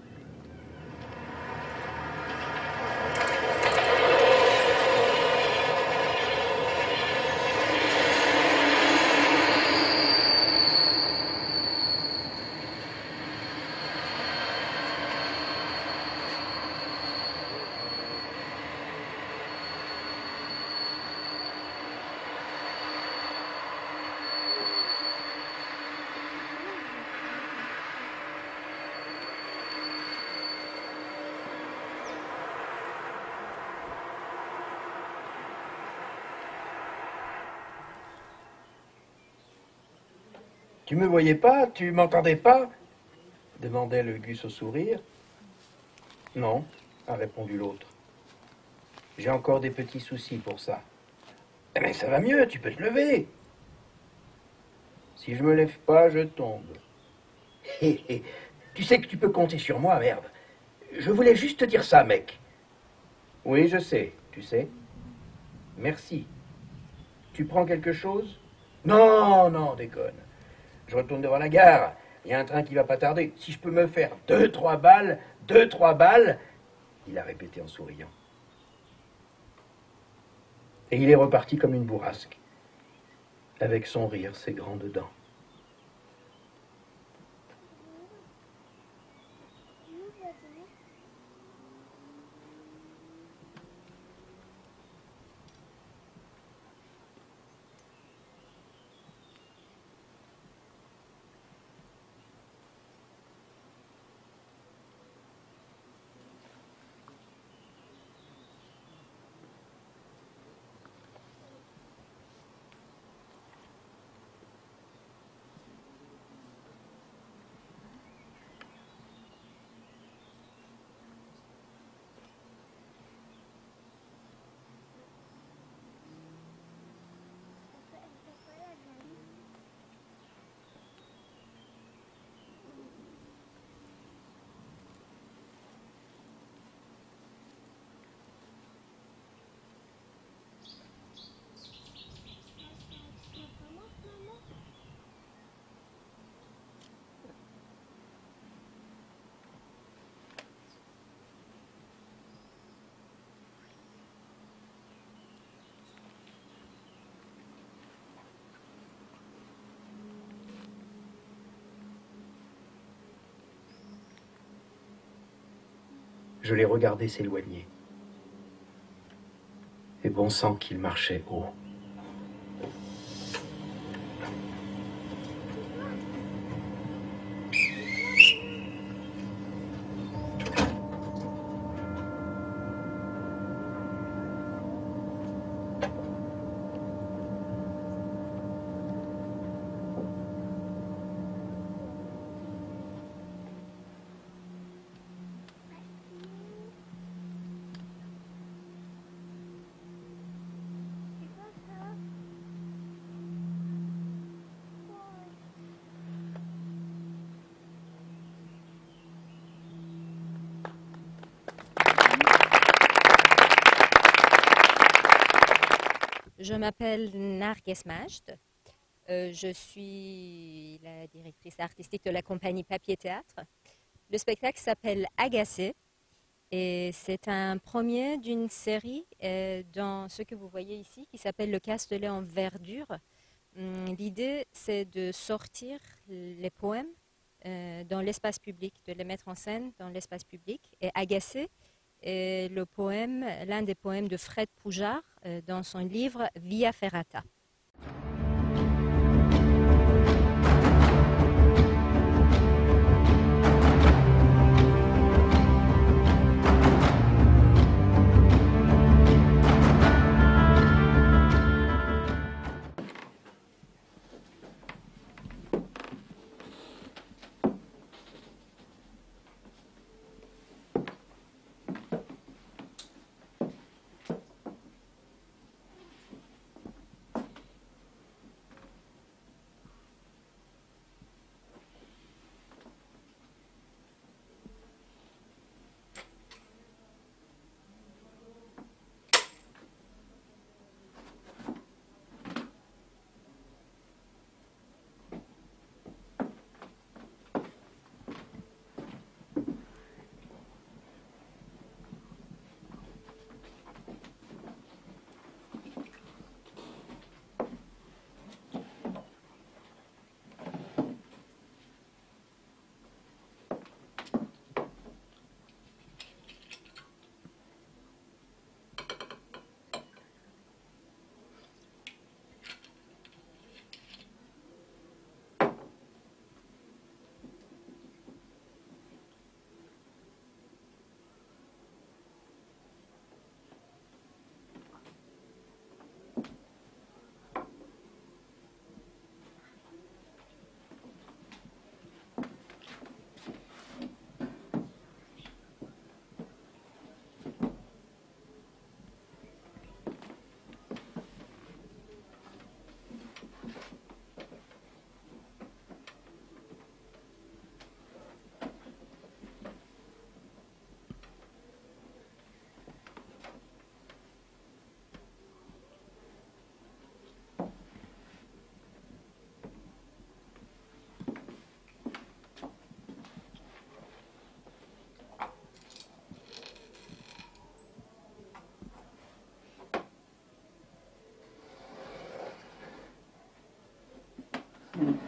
Tu me voyais pas Tu m'entendais pas demandait le Gus au sourire. Non, a répondu l'autre. J'ai encore des petits soucis pour ça. Eh Mais ça va mieux, tu peux te lever. Si je me lève pas, je tombe. Hé, hé, tu sais que tu peux compter sur moi, merde. Je voulais juste te dire ça, mec. Oui, je sais, tu sais. Merci. Tu prends quelque chose? Non, non, déconne. Je retourne devant la gare. Il y a un train qui va pas tarder. Si je peux me faire deux, trois balles, deux, trois balles, il a répété en souriant. Et il est reparti comme une bourrasque, avec son rire, ses grandes dents. Je l'ai regardé s'éloigner. Et bon sang qu'il marchait haut. Je m'appelle Narges Majd. Euh, je suis la directrice artistique de la compagnie Papier Théâtre. Le spectacle s'appelle Agacé et c'est un premier d'une série euh, dans ce que vous voyez ici qui s'appelle Le Castellet en verdure. Hum, L'idée, c'est de sortir les poèmes euh, dans l'espace public, de les mettre en scène dans l'espace public. Et Agacé le poème, l'un des poèmes de Fred Poujard euh, dans son livre Via Ferrata. Mm.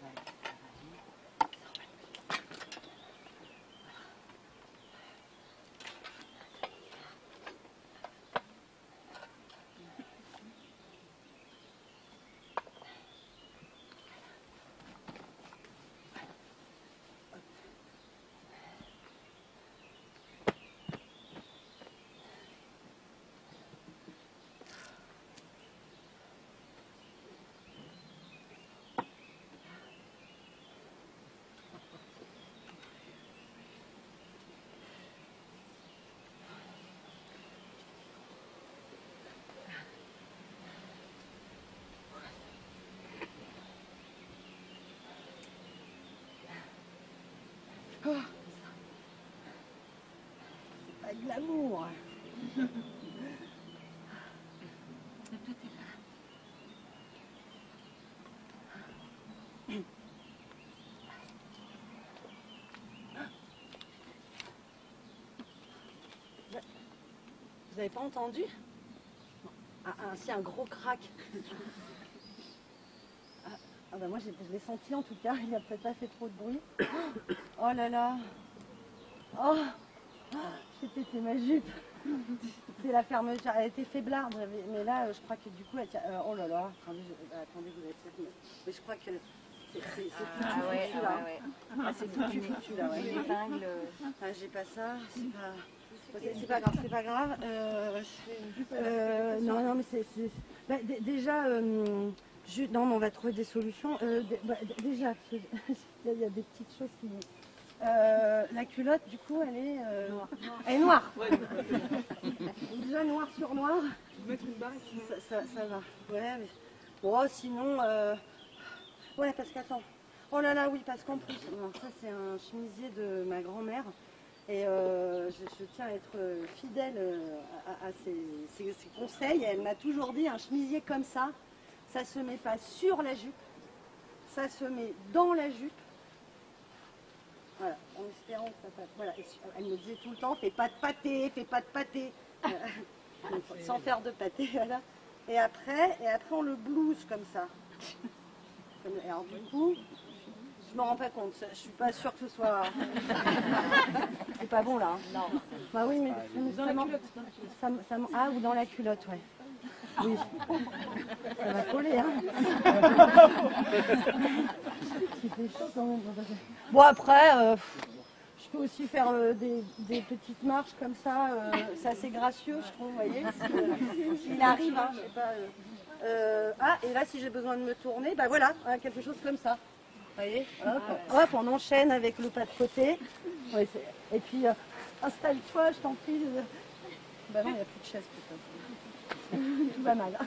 Oh. C'est pas de l'amour. Vous avez pas entendu? Ah, ah, Si, un gros crack. Ah, ah bah moi j'ai- je l'ai senti en tout cas, (laughs) il a peut-être pas fait trop de bruit. (coughs) Oh là là Oh J'ai pété ma jupe (laughs) C'est la fermeture, elle était faiblarde, mais là je crois que du coup elle tient- euh, oh là là, attendez, je- euh, attendez vous me- Mais je crois que c'est c'est- c'est foutu, Ah ouais, foutu, ah là. ouais, ouais. Ah, c'est foutu, foutu là, ouais. Une épingle. Ah, j'ai pas ça, c'est pas... C'est pas grave, c'est pas grave. Euh, euh, non, non, mais c'est... c'est- bah, dé- déjà, euh, non, mais on va trouver des solutions. Euh, bah, dé- déjà, (laughs) il y a- des petites choses qui... Euh, la culotte, du coup, elle est... euh, Elle est noire. (laughs) déjà, noir sur noir. Ça, ça, ça va. Ouais, mais... Bon, sinon... euh, Ouais, parce qu'attends. Oh là là, oui, parce qu'en plus, non, ça c'est un chemisier de ma grand-mère. Et euh, je, je tiens à être fidèle à, à ses, ses- ses conseils. Elle m'a toujours dit un chemisier comme ça, ça se met pas sur la jupe, ça se met dans la jupe. Voilà, en espérant que ça passe. Voilà, et elle me disait tout le temps, fais pas de pâté, fais pas de pâté. Euh, (laughs) Sans faire de pâté, (laughs) voilà. Et après, et après on le blouse comme ça. (laughs) Et alors du coup, je me rends pas compte, je suis pas sûre que ce soit. C'est pas bon là. hein. Non. Bah oui, mais mais Dans ça la m'en- culotte. ça m- ça m- ah, ou dans la culotte, ouais. Oui. Ça va coller, hein. Il fait chaud (laughs) quand même. Bon, après, euh, je peux aussi faire euh, des, des petites marches comme ça. euh, c'est assez gracieux, je trouve, vous voyez. (laughs) S'il arrive, hein, je sais pas. ah, et là, si j'ai besoin de me tourner, bah voilà, hein, quelque chose comme ça. Vous voyez hop, hop, on enchaîne avec le pas de côté. Ouais, et puis, installe-toi, je t'en prie. Bah non, il n'y a plus de chaise. Tout va mal.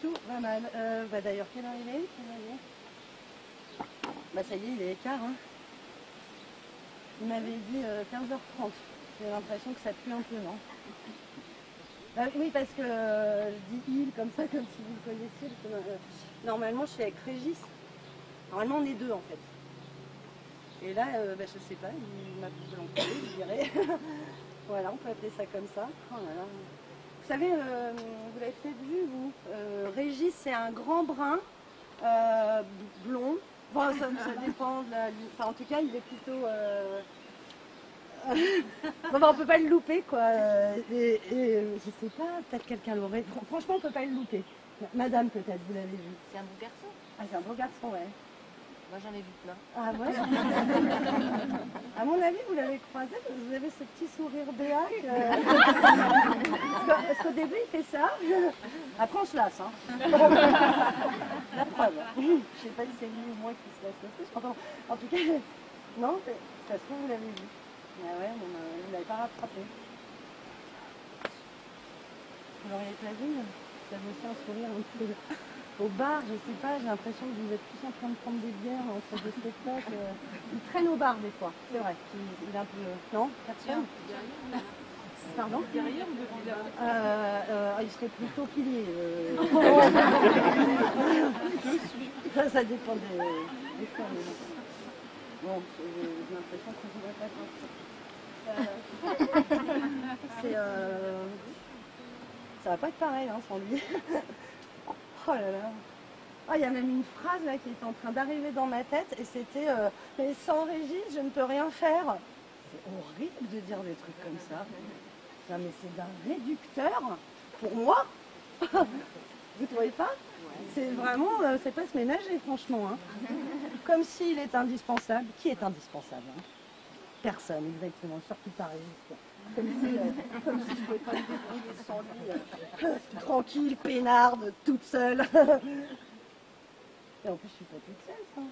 Tout va mal. Euh, bah d'ailleurs, quelle heure il est? Quelle heure il est? Bah ça y est, il est quart. Hein. Il m'avait dit euh, 15h30. J'ai l'impression que ça pue un peu, non? Bah Oui, parce que euh, je dis il comme ça, comme si vous le connaissiez. euh, normalement, je suis avec Régis. Normalement, on est deux en fait. Et là, euh, bah, je sais pas, il m'a planté, je dirais. (laughs) voilà, on peut appeler ça comme ça. Oh. Vous savez, euh, vous l'avez peut-être vu, vous, euh, Régis, c'est un grand brun, euh, blond. Bon, ça, ça (laughs) dépend de la... Enfin, en tout cas, il est plutôt... Euh... (laughs) bon, bah, on peut pas le louper, quoi. Et, et, je sais pas, peut-être quelqu'un l'aurait... Fran- Franchement, on peut pas le louper. Madame, peut-être, vous l'avez vu. C'est un beau garçon. Ah, c'est un beau garçon, ouais. Moi j'en ai vu plein. Ah ouais (laughs) À mon avis, vous l'avez croisé, parce que vous avez ce petit sourire béat. que- parce qu'au début, il fait ça. Après, on se lasse. Hein. La preuve. Je sais pas si c'est lui ou moi qui se lasse le plus. Enfin, en tout cas, non, ça se trouve, vous l'avez vu. Ah ouais, bah, vous ne l'avez pas rattrapé. Vous l'auriez pas vu Vous avez aussi un sourire un peu au bar, je sais pas, j'ai l'impression que vous êtes tous en train de prendre des bières entre deux spectacles. Il traîne au bar des fois, c'est vrai. Il, il est un peu. Non Personne Pardon? Derrière ou devant euh, euh, Il serait plutôt pilier. euh. (laughs) ça, ça dépend des, des fois. mais bon. J'ai l'impression que ça devrait pas être. Euh, c'est. Euh, ça va pas être pareil hein, sans lui. Oh là là. Ah, il y a même une phrase là qui est en train d'arriver dans ma tête et c'était euh, Mais sans Régis, je ne peux rien faire. C'est horrible de dire des trucs comme ça. Non, mais c'est d'un réducteur pour moi. (laughs) Vous trouvez pas? C'est vraiment, euh, c'est pas se ménager, franchement. hein. Comme s'il est indispensable. Qui est indispensable hein? Personne, exactement, surtout pas Régis. Comme si, euh, comme si je pouvais pas me sans lui. euh, tranquille, peinarde, toute seule. Et en plus, je suis pas toute seule, ça.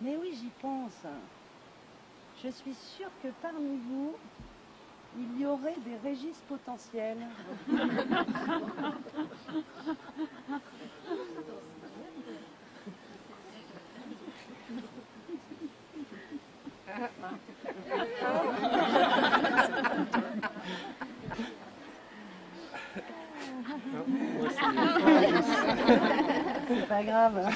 Mais oui, j'y pense. Je suis sûre que parmi vous, il y aurait des régis potentiels. (laughs) C'est pas grave.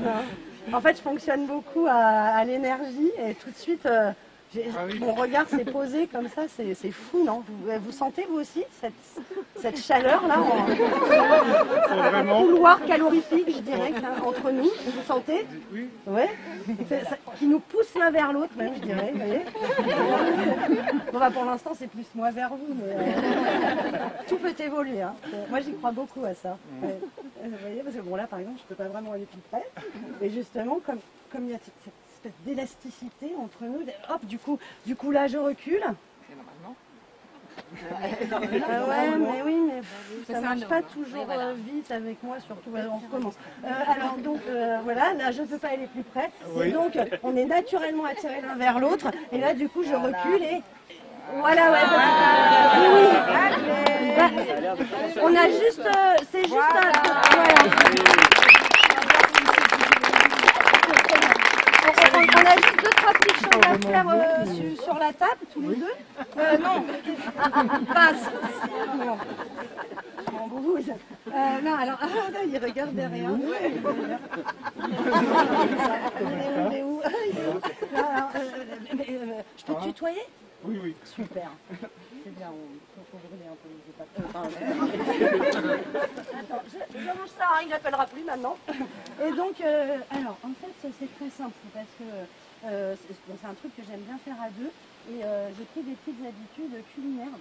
Non. En fait, je fonctionne beaucoup à, à l'énergie et tout de suite, euh, j'ai- mon regard s'est posé comme ça. C'est fou, non? Vous, vous sentez vous aussi cette, cette chaleur là en, vraiment. un couloir calorifique, je dirais, là, entre nous? Vous sentez? Oui. Ouais. Ça- qui nous pousse l'un vers l'autre, même, je dirais. Vous voyez? Bon, bah, pour l'instant, c'est plus moi vers vous, mais euh, tout peut évoluer. hein. Moi, j'y crois beaucoup à ça. Ouais. Euh, Vous voyez, parce que bon, là, par exemple, je peux pas vraiment aller plus près. Et justement, comme comme il y a cette espèce d'élasticité entre nous, hop, du coup, du coup, là, je recule. Ah (laughs) ouais, mais oui, mais ça marche pas toujours euh, vite avec moi, surtout. voilà, on recommence. Euh, alors donc euh, voilà, là je ne peux pas aller plus près. Et donc on est naturellement attirés l'un vers l'autre. Et là du coup je recule et voilà ouais. Oui, oui. Bah, on a juste, euh, c'est juste. un- voilà. On, on- on a juste deux, trois petites choses à faire euh, su- sur la table, tous les deux. Euh, non, (laughs) passe. Non. Je m'en bouge. Euh, non, alors, ah, là, il regarde derrière. Il est où, il est où? Il est où? Non, alors, euh, mais, euh, Je peux te tutoyer? Oui, oui. Super. C'est bien, on faut brûler un peu. Euh, pardon. Attends, je, je range ça, hein, il n'appellera plus maintenant. Et donc, euh, alors, en fait, c'est- très simple, parce que euh, c'est un truc que j'aime bien faire à deux. Et euh, j'ai pris des petites habitudes culinaires.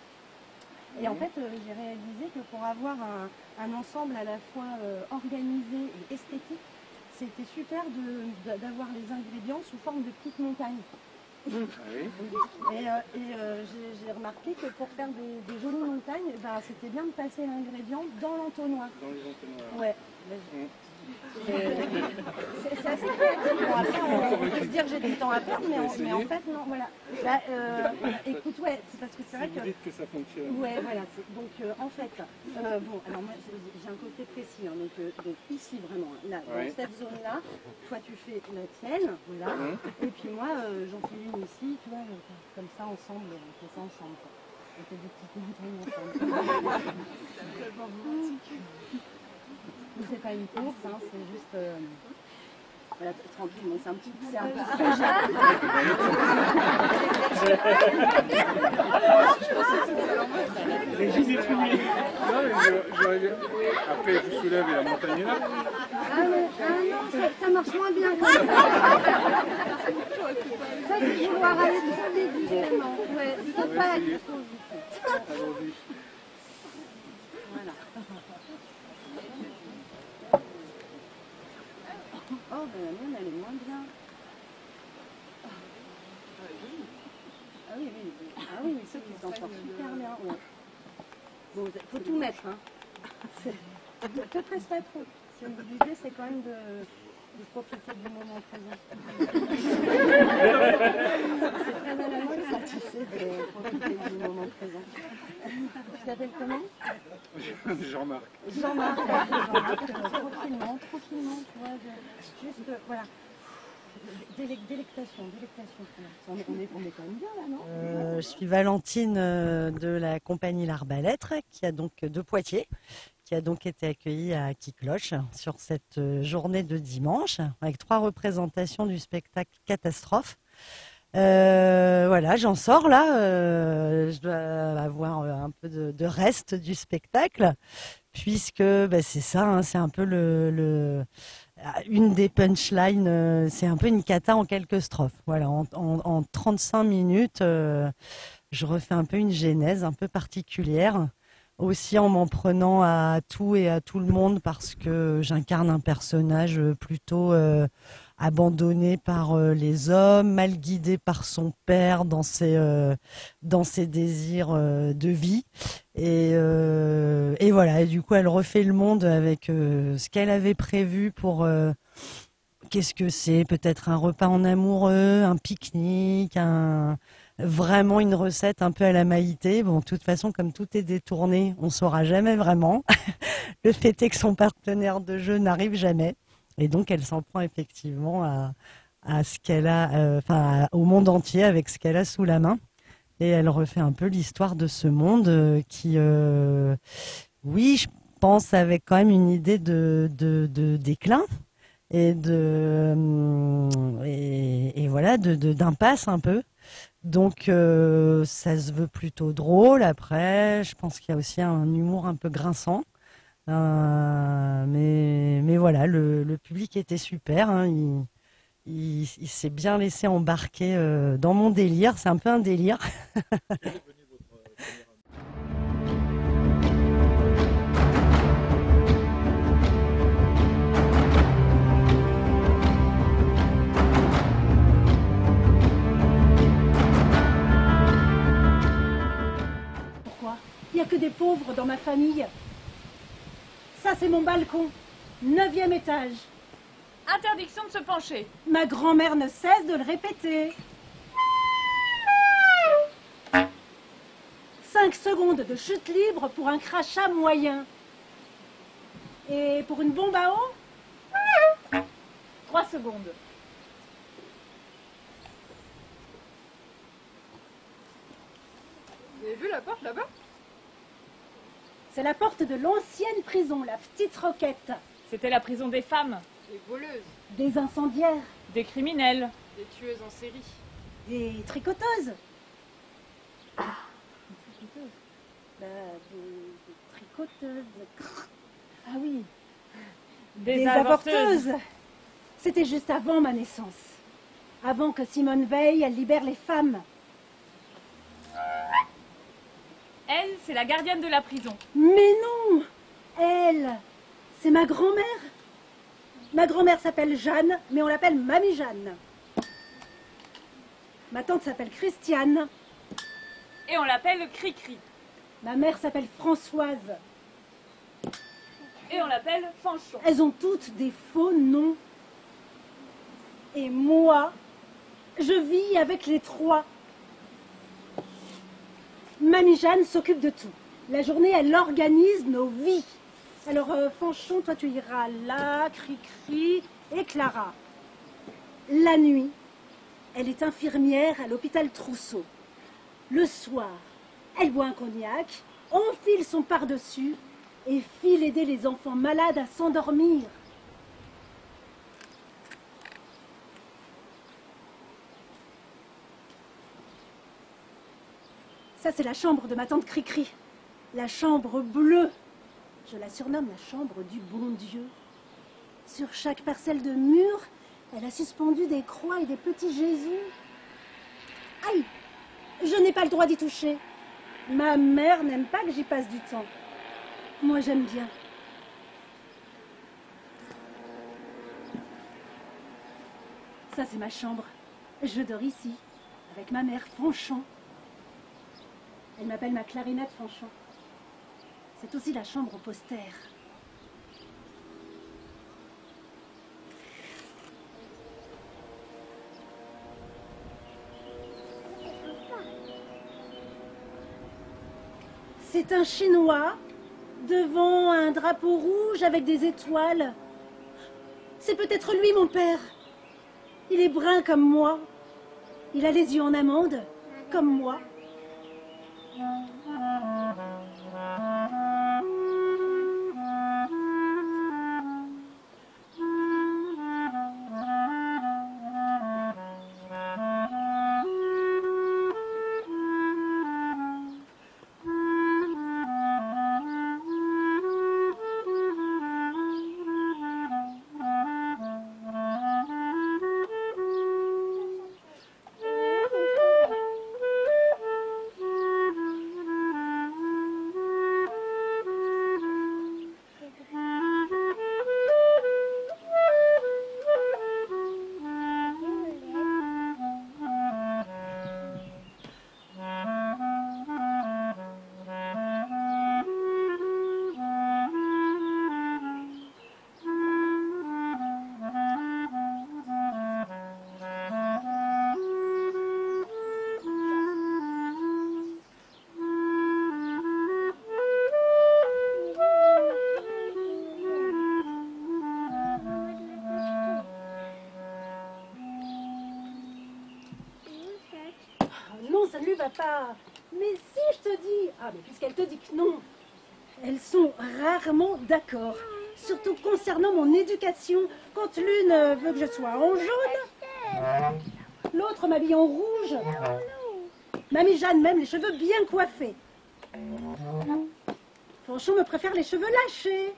Et en fait, euh, j'ai réalisé que pour avoir un, un ensemble à la fois euh, organisé et esthétique, c'était super d'avoir les ingrédients sous forme de petites montagnes. Et, euh, et, euh, j'ai remarqué que pour faire des, des jolies montagnes, eh ben, c'était bien de passer l'ingrédient dans l'entonnoir. Dans les entonnoirs. Ouais. C'est c'est assez créatif. Bon, après, on, on peut se dire que j'ai du temps à perdre, mais, en- mais en fait, non, voilà. Bah, euh, écoute, ouais, c'est parce que c'est vrai Si vous que. dites que ça fonctionne. Ouais, voilà. Donc, euh, en fait, euh, bon, alors moi, j'ai un côté précis. hein, donc, euh, donc, ici, vraiment, là, Ouais. dans cette zone-là, toi, tu fais la tienne, voilà. Mhm. Et puis moi, euh, j'en fais une ici, tu vois, comme ça, ensemble, on fait ça ensemble. quoi. On fait des petites montagnes ensemble. (laughs) (laughs) Mais c'est pas une course, hein, c'est juste. euh, voilà, tranquille, bon, c'est un petit, c'est un. (laughs) Non, mais j'aurais bien- Après, je soulève et la montagne est là. Ah, mais, ah non, ça, ça marche moins bien quand (laughs) même. Ça, c'est vouloir aller trop. Ouais, c'est pas la question. Allons-y. (laughs) Voilà. Oh, ben la mienne, elle est moins bien. Ah oui, oui. Ah oui, mais ceux qui s'en sortent super bien. Ouais. Bon, faut tout mettre, hein. Ne te presse pas trop. C'est- L'idée, c'est quand même de, de profiter du moment présent. c'est très à la mode, ça, tu sais, de profiter du moment présent. Tu t'appelles comment? Jean-Marc. Jean-Marc, Jean-Marc, tranquillement, tranquillement, tu vois, je- juste, euh, voilà. Délec- délectation, délectation. On est, on, est, on est quand même bien là, non? Euh, je suis Valentine euh, de la compagnie L'Arbalètre, qui a donc de Poitiers, qui a donc été accueillie à Kikloche sur cette euh, journée de dimanche, avec trois représentations du spectacle Catastrophe. Euh, voilà, j'en sors là. euh, je dois avoir un peu de, reste du spectacle. puisque bah, c'est ça, hein, c'est un peu le, une des punchlines, c'est un peu une cata en quelques strophes. Voilà, en, en- en 35 minutes, je refais un peu une genèse un peu particulière, aussi en m'en prenant à tout et à tout le monde parce que j'incarne un personnage plutôt euh, abandonné par euh, les hommes, mal guidé par son père dans ses, euh, dans ses désirs de vie. Et, et voilà, et du coup, elle refait le monde avec ce qu'elle avait prévu pour... Qu'est-ce que c'est? Peut-être un repas en amoureux, un pique-nique, un... vraiment une recette un peu à la Maïté. Bon, de toute façon, comme tout est détourné, on saura jamais vraiment. (laughs) le fait est que son partenaire de jeu n'arrive jamais. Et donc, elle s'en prend effectivement à, ce qu'elle a, euh, enfin, au monde entier avec ce qu'elle a sous la main. Et elle refait un peu l'histoire de ce monde euh, qui, euh, oui, je pense, avec quand même une idée de, déclin et de hum, et, voilà d'impasse un peu. Donc euh, ça se veut plutôt drôle. Après, je pense qu'il y a aussi un humour un peu grinçant. Euh, mais mais voilà, le, le public était super. hein. Il, il, s'est bien laissé embarquer euh, dans mon délire. C'est un peu un délire. (laughs) Il n'y a que des pauvres dans ma famille. Ça, c'est mon balcon. Neuvième étage. Interdiction de se pencher. Ma grand-mère ne cesse de le répéter. Cinq secondes de chute libre pour un crachat moyen. Et pour une bombe à eau? Trois secondes. Vous avez vu la porte là-bas? C'est la porte de l'ancienne prison, la petite roquette. C'était la prison des femmes. Des voleuses. Des incendiaires. Des criminels. Des tueuses en série. Des tricoteuses. Ah, des tricoteuses. Bah, des, des tricoteuses. Ah oui. Des avorteuses. avorteuses. C'était juste avant ma naissance. Avant que Simone Veil, elle libère les femmes. Elle, c'est la gardienne de la prison. Mais non Elle, c'est ma grand-mère. Ma grand-mère s'appelle Jeanne, mais on l'appelle Mamie Jeanne. Ma tante s'appelle Christiane. Et on l'appelle Cri-Cri. Ma mère s'appelle Françoise. Et on l'appelle Fanchon. Elles ont toutes des faux noms. Et moi, je vis avec les trois. Mamie Jeanne s'occupe de tout. La journée, elle organise nos vies. Alors, euh, Fanchon, toi, tu iras là, Cri-Cri et Clara. La nuit, elle est infirmière à l'hôpital Trousseau. Le soir, elle boit un cognac, enfile son par-dessus et file aider les enfants malades à s'endormir. Ça, c'est la chambre de ma tante Cricri. La chambre bleue. Je la surnomme la chambre du bon Dieu. Sur chaque parcelle de mur, elle a suspendu des croix et des petits Jésus. Aïe Je n'ai pas le droit d'y toucher. Ma mère n'aime pas que j'y passe du temps. Moi, j'aime bien. Ça, c'est ma chambre. Je dors ici, avec ma mère Fanchon. Elle m'appelle ma clarinette Fanchon. C'est aussi la chambre au poster. C'est un Chinois devant un drapeau rouge avec des étoiles. C'est peut-être lui, mon père. Il est brun comme moi. Il a les yeux en amande, comme moi. Surtout concernant mon éducation. Quand l'une veut que je sois en jaune, l'autre m'habille en rouge. Mamie Jeanne même les cheveux bien coiffés. Fanchon me préfère les cheveux lâchés.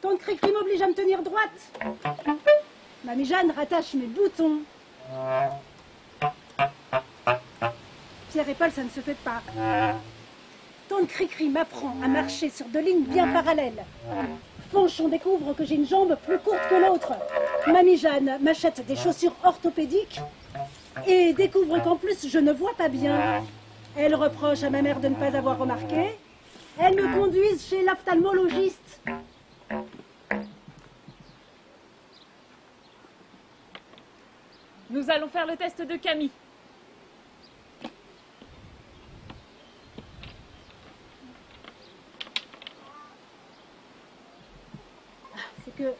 Tante Cricri m'oblige à me tenir droite. Mamie Jeanne rattache mes boutons. Pierre et Paul, ça ne se fait pas. Tante Cricri m'apprend à marcher sur deux lignes bien parallèles. Fanchon découvre que j'ai une jambe plus courte que l'autre. Mamie Jeanne m'achète des chaussures orthopédiques et découvre qu'en plus je ne vois pas bien. Elle reproche à ma mère de ne pas avoir remarqué. Elle me conduise chez l'ophtalmologiste. Nous allons faire le test de Camille. C'est que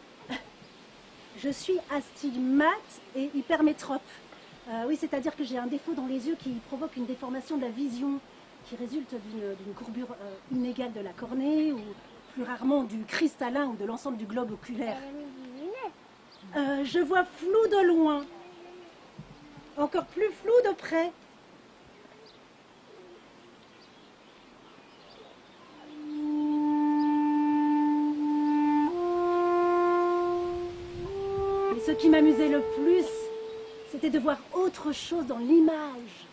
je suis astigmate et hypermétrope. Euh, oui, c'est-à-dire que j'ai un défaut dans les yeux qui provoque une déformation de la vision qui résulte d'une courbure euh, inégale de la cornée ou plus rarement du cristallin ou de l'ensemble du globe oculaire. Euh, je vois flou de loin, encore plus flou de près. Ce qui m'amusait le plus, c'était de voir autre chose dans l'image.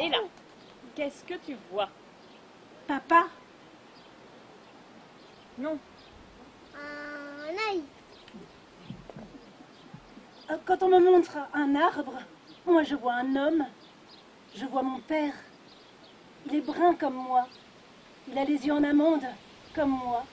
Et là, qu'est-ce que tu vois? Papa Non. Un œil. Euh, Quand on me montre un arbre, moi je vois un homme. Je vois mon père. Il est brun comme moi. Il a les yeux en amande comme moi.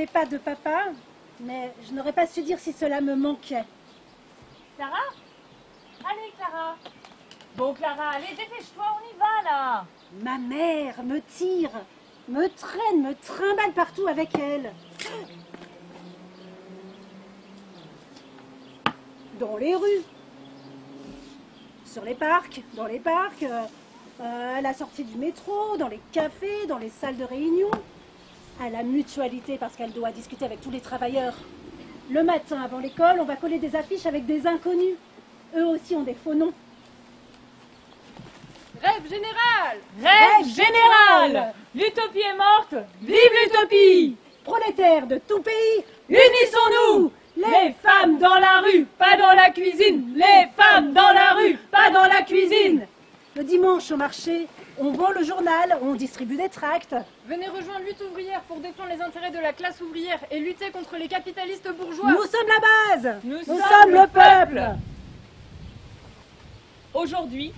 N'avais pas de papa, mais je n'aurais pas su dire si cela me manquait. Clara? Allez, Clara. Bon, Clara, allez, dépêche-toi, on y va, là. Ma mère me tire, me traîne, me trimballe partout avec elle. Dans les rues, sur les parcs, dans les parcs, euh, euh, à la sortie du métro, dans les cafés, dans les salles de réunion, à la mutualité parce qu'elle doit discuter avec tous les travailleurs. Le matin, avant l'école, on va coller des affiches avec des inconnus. Eux aussi ont des faux noms. Rêve général Rêve général L'utopie est morte Vive l'utopie Prolétaires de tout pays, Unissons-nous Les femmes dans la rue, pas dans la cuisine Les femmes dans la rue, pas dans la cuisine Le dimanche au marché, on vend le journal, on distribue des tracts. Venez rejoindre Lutte ouvrière pour défendre les intérêts de la classe ouvrière et lutter contre les capitalistes bourgeois. Nous sommes la base Nous, sommes le peuple Aujourd'hui,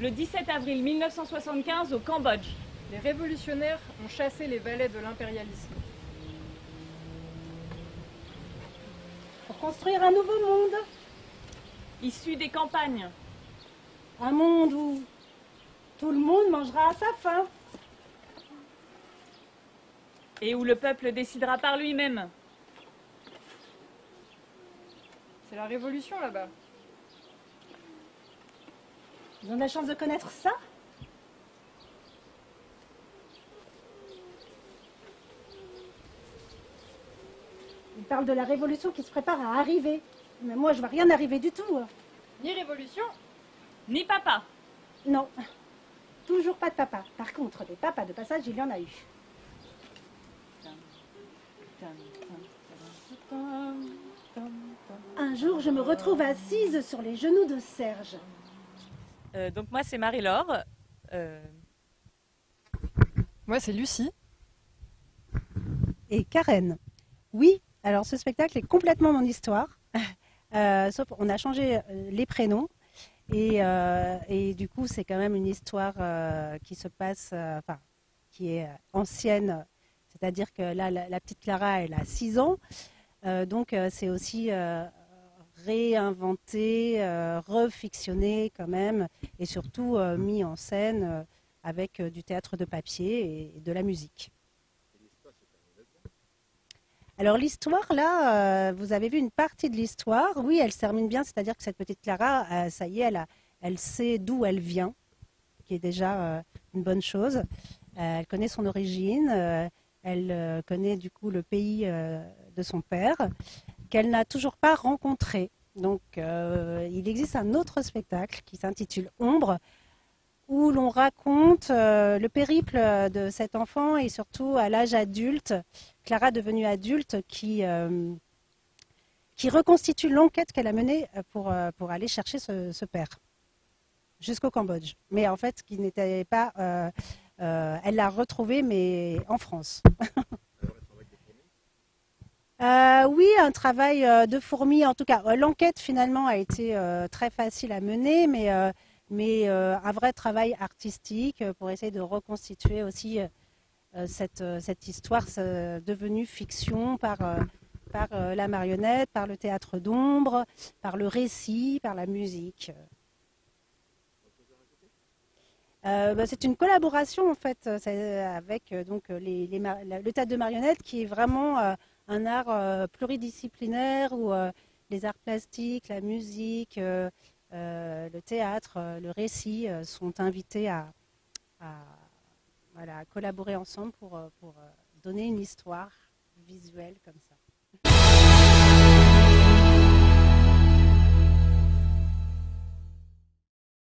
le 17 avril 1975 au Cambodge. Les révolutionnaires ont chassé les valets de l'impérialisme. Pour construire un nouveau monde. Issu des campagnes. Un monde où tout le monde mangera à sa faim. Et où le peuple décidera par lui-même. C'est la révolution là-bas. Ils ont de la chance de connaître ça Ils parlent de la révolution qui se prépare à arriver. Mais moi, je vois rien arriver du tout. Ni révolution, ni papa. Non, toujours pas de papa. Par contre, des papas de passage, il y en a eu. Un jour, je me retrouve assise sur les genoux de Serge. Euh, donc moi, c'est Marie-Laure. Euh, Moi, c'est Lucie. et Karen. Oui, alors ce spectacle est complètement mon histoire. (laughs) Euh, sauf on a changé les prénoms. Et, euh, et du coup, c'est quand même une histoire euh, qui se passe, euh, enfin, qui est euh, ancienne. C'est-à-dire que là, la, la petite Clara, elle a 6 ans. Euh, donc, euh, c'est aussi euh, réinventé, refictionné quand même, et surtout euh, mis en scène avec du théâtre de papier et- et de la musique. Alors l'histoire, là, vous avez vu une partie de l'histoire. Oui, elle se termine bien, c'est-à-dire que cette petite Clara, ça y est, elle, a- elle sait d'où elle vient, qui est déjà une bonne chose. Elle connaît son origine, elle euh, connaît du coup le pays euh, de son père, qu'elle n'a toujours pas rencontré. Donc euh, il existe un autre spectacle qui s'intitule Ombre, où l'on raconte le périple de cet enfant et surtout à l'âge adulte, Clara devenue adulte, qui, reconstitue l'enquête qu'elle a menée pour, aller chercher ce père jusqu'au Cambodge. Mais en fait, qui n'était pas. Euh, elle l'a retrouvé, mais en France. (laughs) Euh, oui, un travail euh, de fourmi. En tout cas, euh, l'enquête finalement a été très facile à mener, mais, mais un vrai travail artistique pour essayer de reconstituer aussi cette, cette histoire devenue fiction par, par la marionnette, par le théâtre d'ombre, par le récit, par la musique. Euh, bah, c'est une collaboration en fait euh, c'est avec euh, donc euh, les, le théâtre de marionnettes qui est vraiment euh, un art euh, pluridisciplinaire où euh, les arts plastiques, la musique, euh, euh, le théâtre, euh, le récit euh, sont invités à, voilà, collaborer ensemble pour, euh, pour euh, donner une histoire visuelle comme ça.